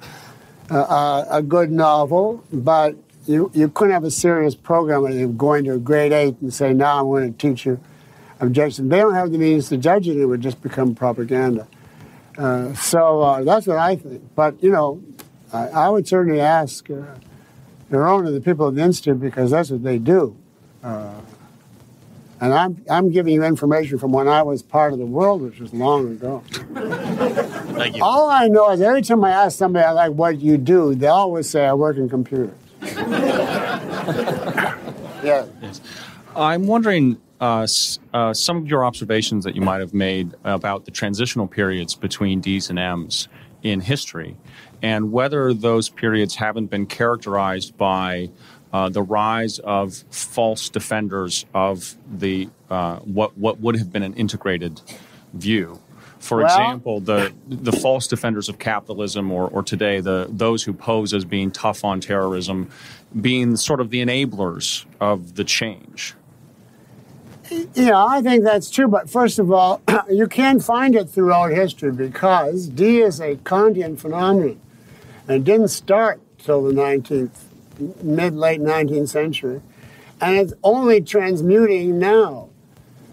uh, a good novel, but you, you couldn't have a serious program you're going to grade eight and say, now I'm going to teach you objection. They don't have the means to judge it. It would just become propaganda. Uh, so uh, that's what I think. But, you know, I, I would certainly ask uh, your own of the people at the Institute because that's what they do. Uh, and I'm, I'm giving you information from when I was part of the world, which was long ago. Thank you. All I know is every time I ask somebody like what you do, they always say I work in computers. yeah. Yes. I'm wondering uh, uh, some of your observations that you might have made about the transitional periods between D's and M's in history, and whether those periods haven't been characterized by uh, the rise of false defenders of the uh, what what would have been an integrated view. For Well- example, the the false defenders of capitalism, or, or today the those who pose as being tough on terrorism, being sort of the enablers of the change. Yeah, I think that's true. But first of all, you can find it throughout history because D is a Kantian phenomenon. And didn't start till the 19th, mid late 19th century. And it's only transmuting now.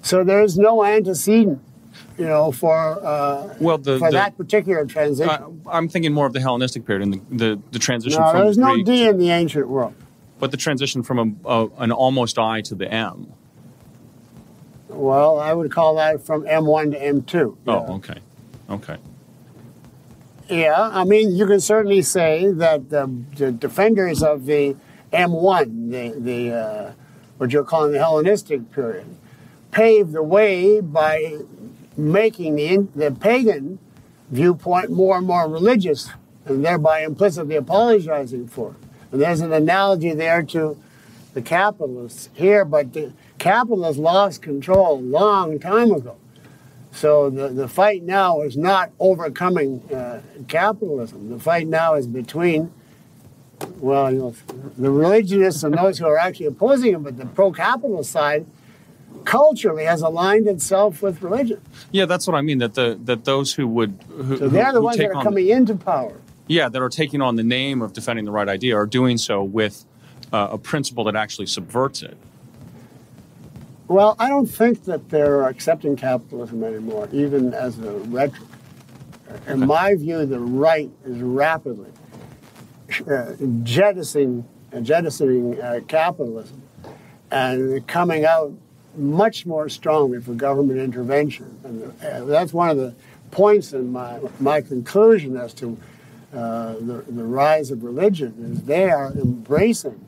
So there's no antecedent, you know, for, uh, Well, the, for the- that particular transition. uh, I'm thinking more of the Hellenistic period and the, the, the transition no, from there's no Greek, D in the ancient world. but the transition from a, a, an almost I to the M. Well, I would call that from M1 to M2. Oh, okay, okay. Yeah, I mean, you can certainly say that the, the defenders of the M1, the, the uh, what you're calling the Hellenistic period, paved the way by making the, the pagan viewpoint more and more religious, and thereby implicitly apologizing for it. And there's an analogy there to the capitalists here, but the capitalists lost control a long time ago. So the, the fight now is not overcoming uh, capitalism. The fight now is between, well, you know, the religionists and those who are actually opposing it, but the pro-capitalist side culturally has aligned itself with religion. Yeah, that's what I mean. That the that those who would who, So they're the ones that are coming into power. Yeah, that are taking on the name of defending the right idea are doing so with uh, a principle that actually subverts it. Well, I don't think that they're accepting capitalism anymore, even as a rhetoric. In my view, the right is rapidly uh, jettisoning, uh, jettisoning uh, capitalism and coming out much more strongly for government intervention. And uh, that's one of the points in my, my conclusion as to uh, the, the rise of religion is they are embracing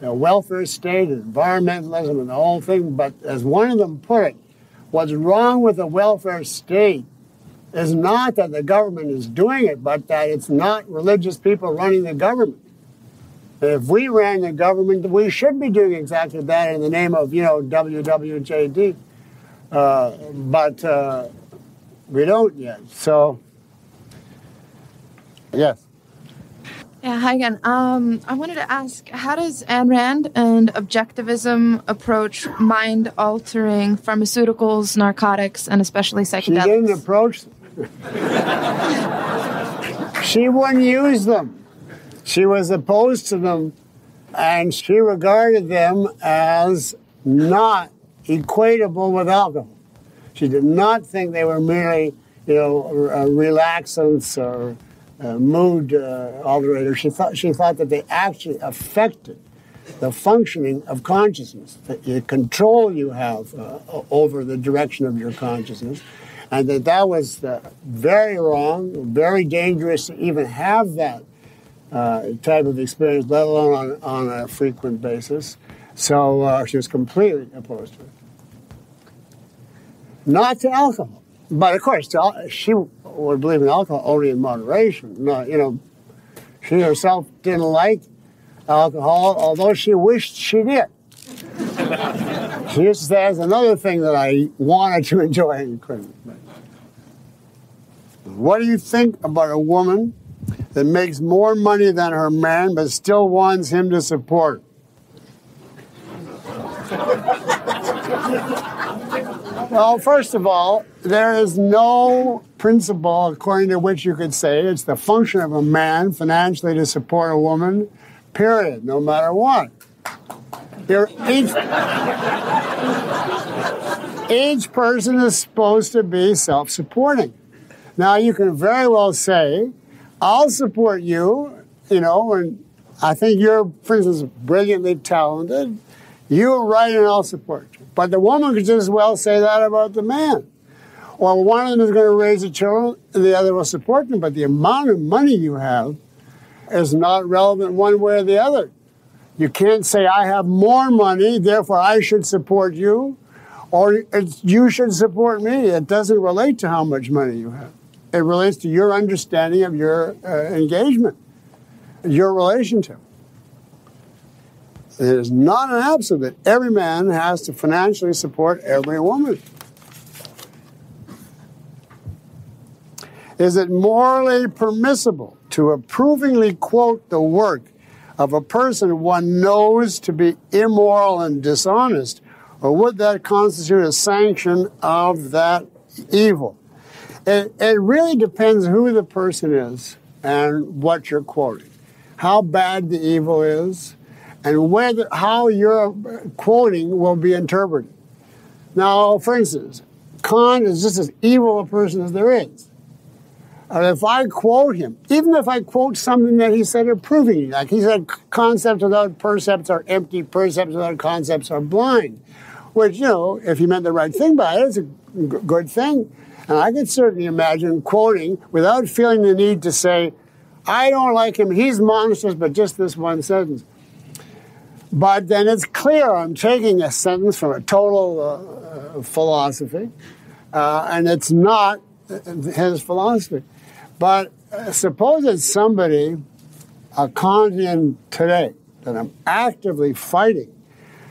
the welfare state, environmentalism, and the whole thing. But as one of them put it, what's wrong with the welfare state is not that the government is doing it, but that it's not religious people running the government. If we ran the government, we should be doing exactly that in the name of, you know, WWJD. Uh, but uh, we don't yet. So, yes. Yeah, hi again. Um, I wanted to ask, how does Ayn Rand and objectivism approach mind-altering pharmaceuticals, narcotics, and especially psychedelics? She didn't approach them. she wouldn't use them. She was opposed to them, and she regarded them as not equatable with alcohol. She did not think they were merely, you know, relaxants or uh, mood uh, alterators. She thought she thought that they actually affected the functioning of consciousness, the, the control you have uh, over the direction of your consciousness, and that that was uh, very wrong, very dangerous to even have that uh, type of experience, let alone on, on a frequent basis. So uh, she was completely opposed to it. Not to alcohol, but of course, uh, she would believe in alcohol only in moderation. Not, you know, she herself didn't like alcohol, although she wished she did. she used to say, "That's another thing that I wanted to enjoy and couldn't." What do you think about a woman that makes more money than her man but still wants him to support her? Well, first of all, there is no principle according to which you could say it's the function of a man financially to support a woman, period, no matter what. Each, each person is supposed to be self supporting. Now, you can very well say, I'll support you, you know, and I think you're, for instance, brilliantly talented. You're right, and I'll support you. But the woman could just as well say that about the man. Or one of them is going to raise the children, and the other will support them. But the amount of money you have is not relevant one way or the other. You can't say, I have more money, therefore I should support you, or you should support me. It doesn't relate to how much money you have. It relates to your understanding of your uh, engagement, your relationship. It is not an absolute every man has to financially support every woman. Is it morally permissible to approvingly quote the work of a person one knows to be immoral and dishonest, Or would that constitute a sanction of that evil? It, it really depends who the person is and what you're quoting, how bad the evil is, and whether how your quoting will be interpreted. Now, for instance, Kant is just as evil a person as there is. And if I quote him, even if I quote something that he said approvingly, like he said, concepts without percepts are empty, percepts without concepts are blind, which, you know, if he meant the right thing by it, it's a good thing. And I could certainly imagine quoting without feeling the need to say, I don't like him, he's monstrous, but just this one sentence. But then it's clear I'm taking a sentence from a total uh, philosophy, uh, and it's not uh, his philosophy. But uh, suppose it's somebody, a Kantian today, that I'm actively fighting,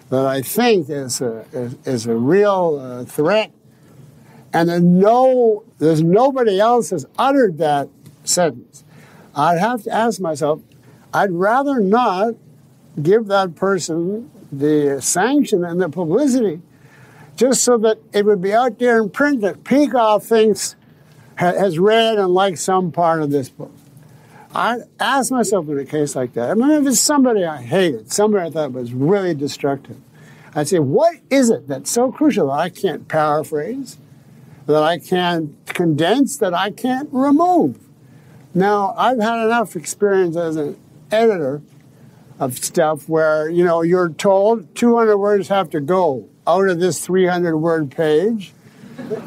that I think is a, is, is a real uh, threat, and no, there's nobody else has uttered that sentence. I'd have to ask myself, I'd rather not give that person the sanction and the publicity just so that it would be out there in print that Peikoff thinks ha- has read and liked some part of this book. I ask myself in a case like that. I mean, if it's somebody I hated, somebody I thought was really destructive, I'd say, what is it that's so crucial that I can't paraphrase, that I can't condense, that I can't remove? Now, I've had enough experience as an editor of stuff where, you know, you're told 200 words have to go out of this 300 word page,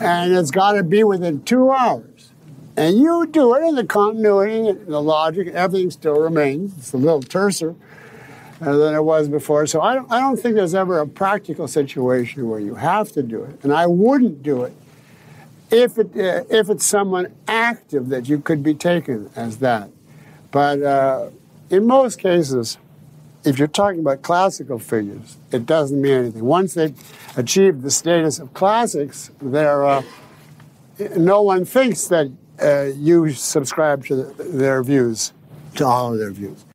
and it's got to be within two hours. And you do it, and the continuity, and the logic, everything still remains. It's a little terser uh, than it was before. So I don't, I don't think there's ever a practical situation where you have to do it, and I wouldn't do it if it uh, if it's someone active that you could be taken as that. But uh, in most cases, if you're talking about classical figures, it doesn't mean anything. Once they've achieved the status of classics, they're uh, no one thinks that uh, you subscribe to the, their views, to all of their views.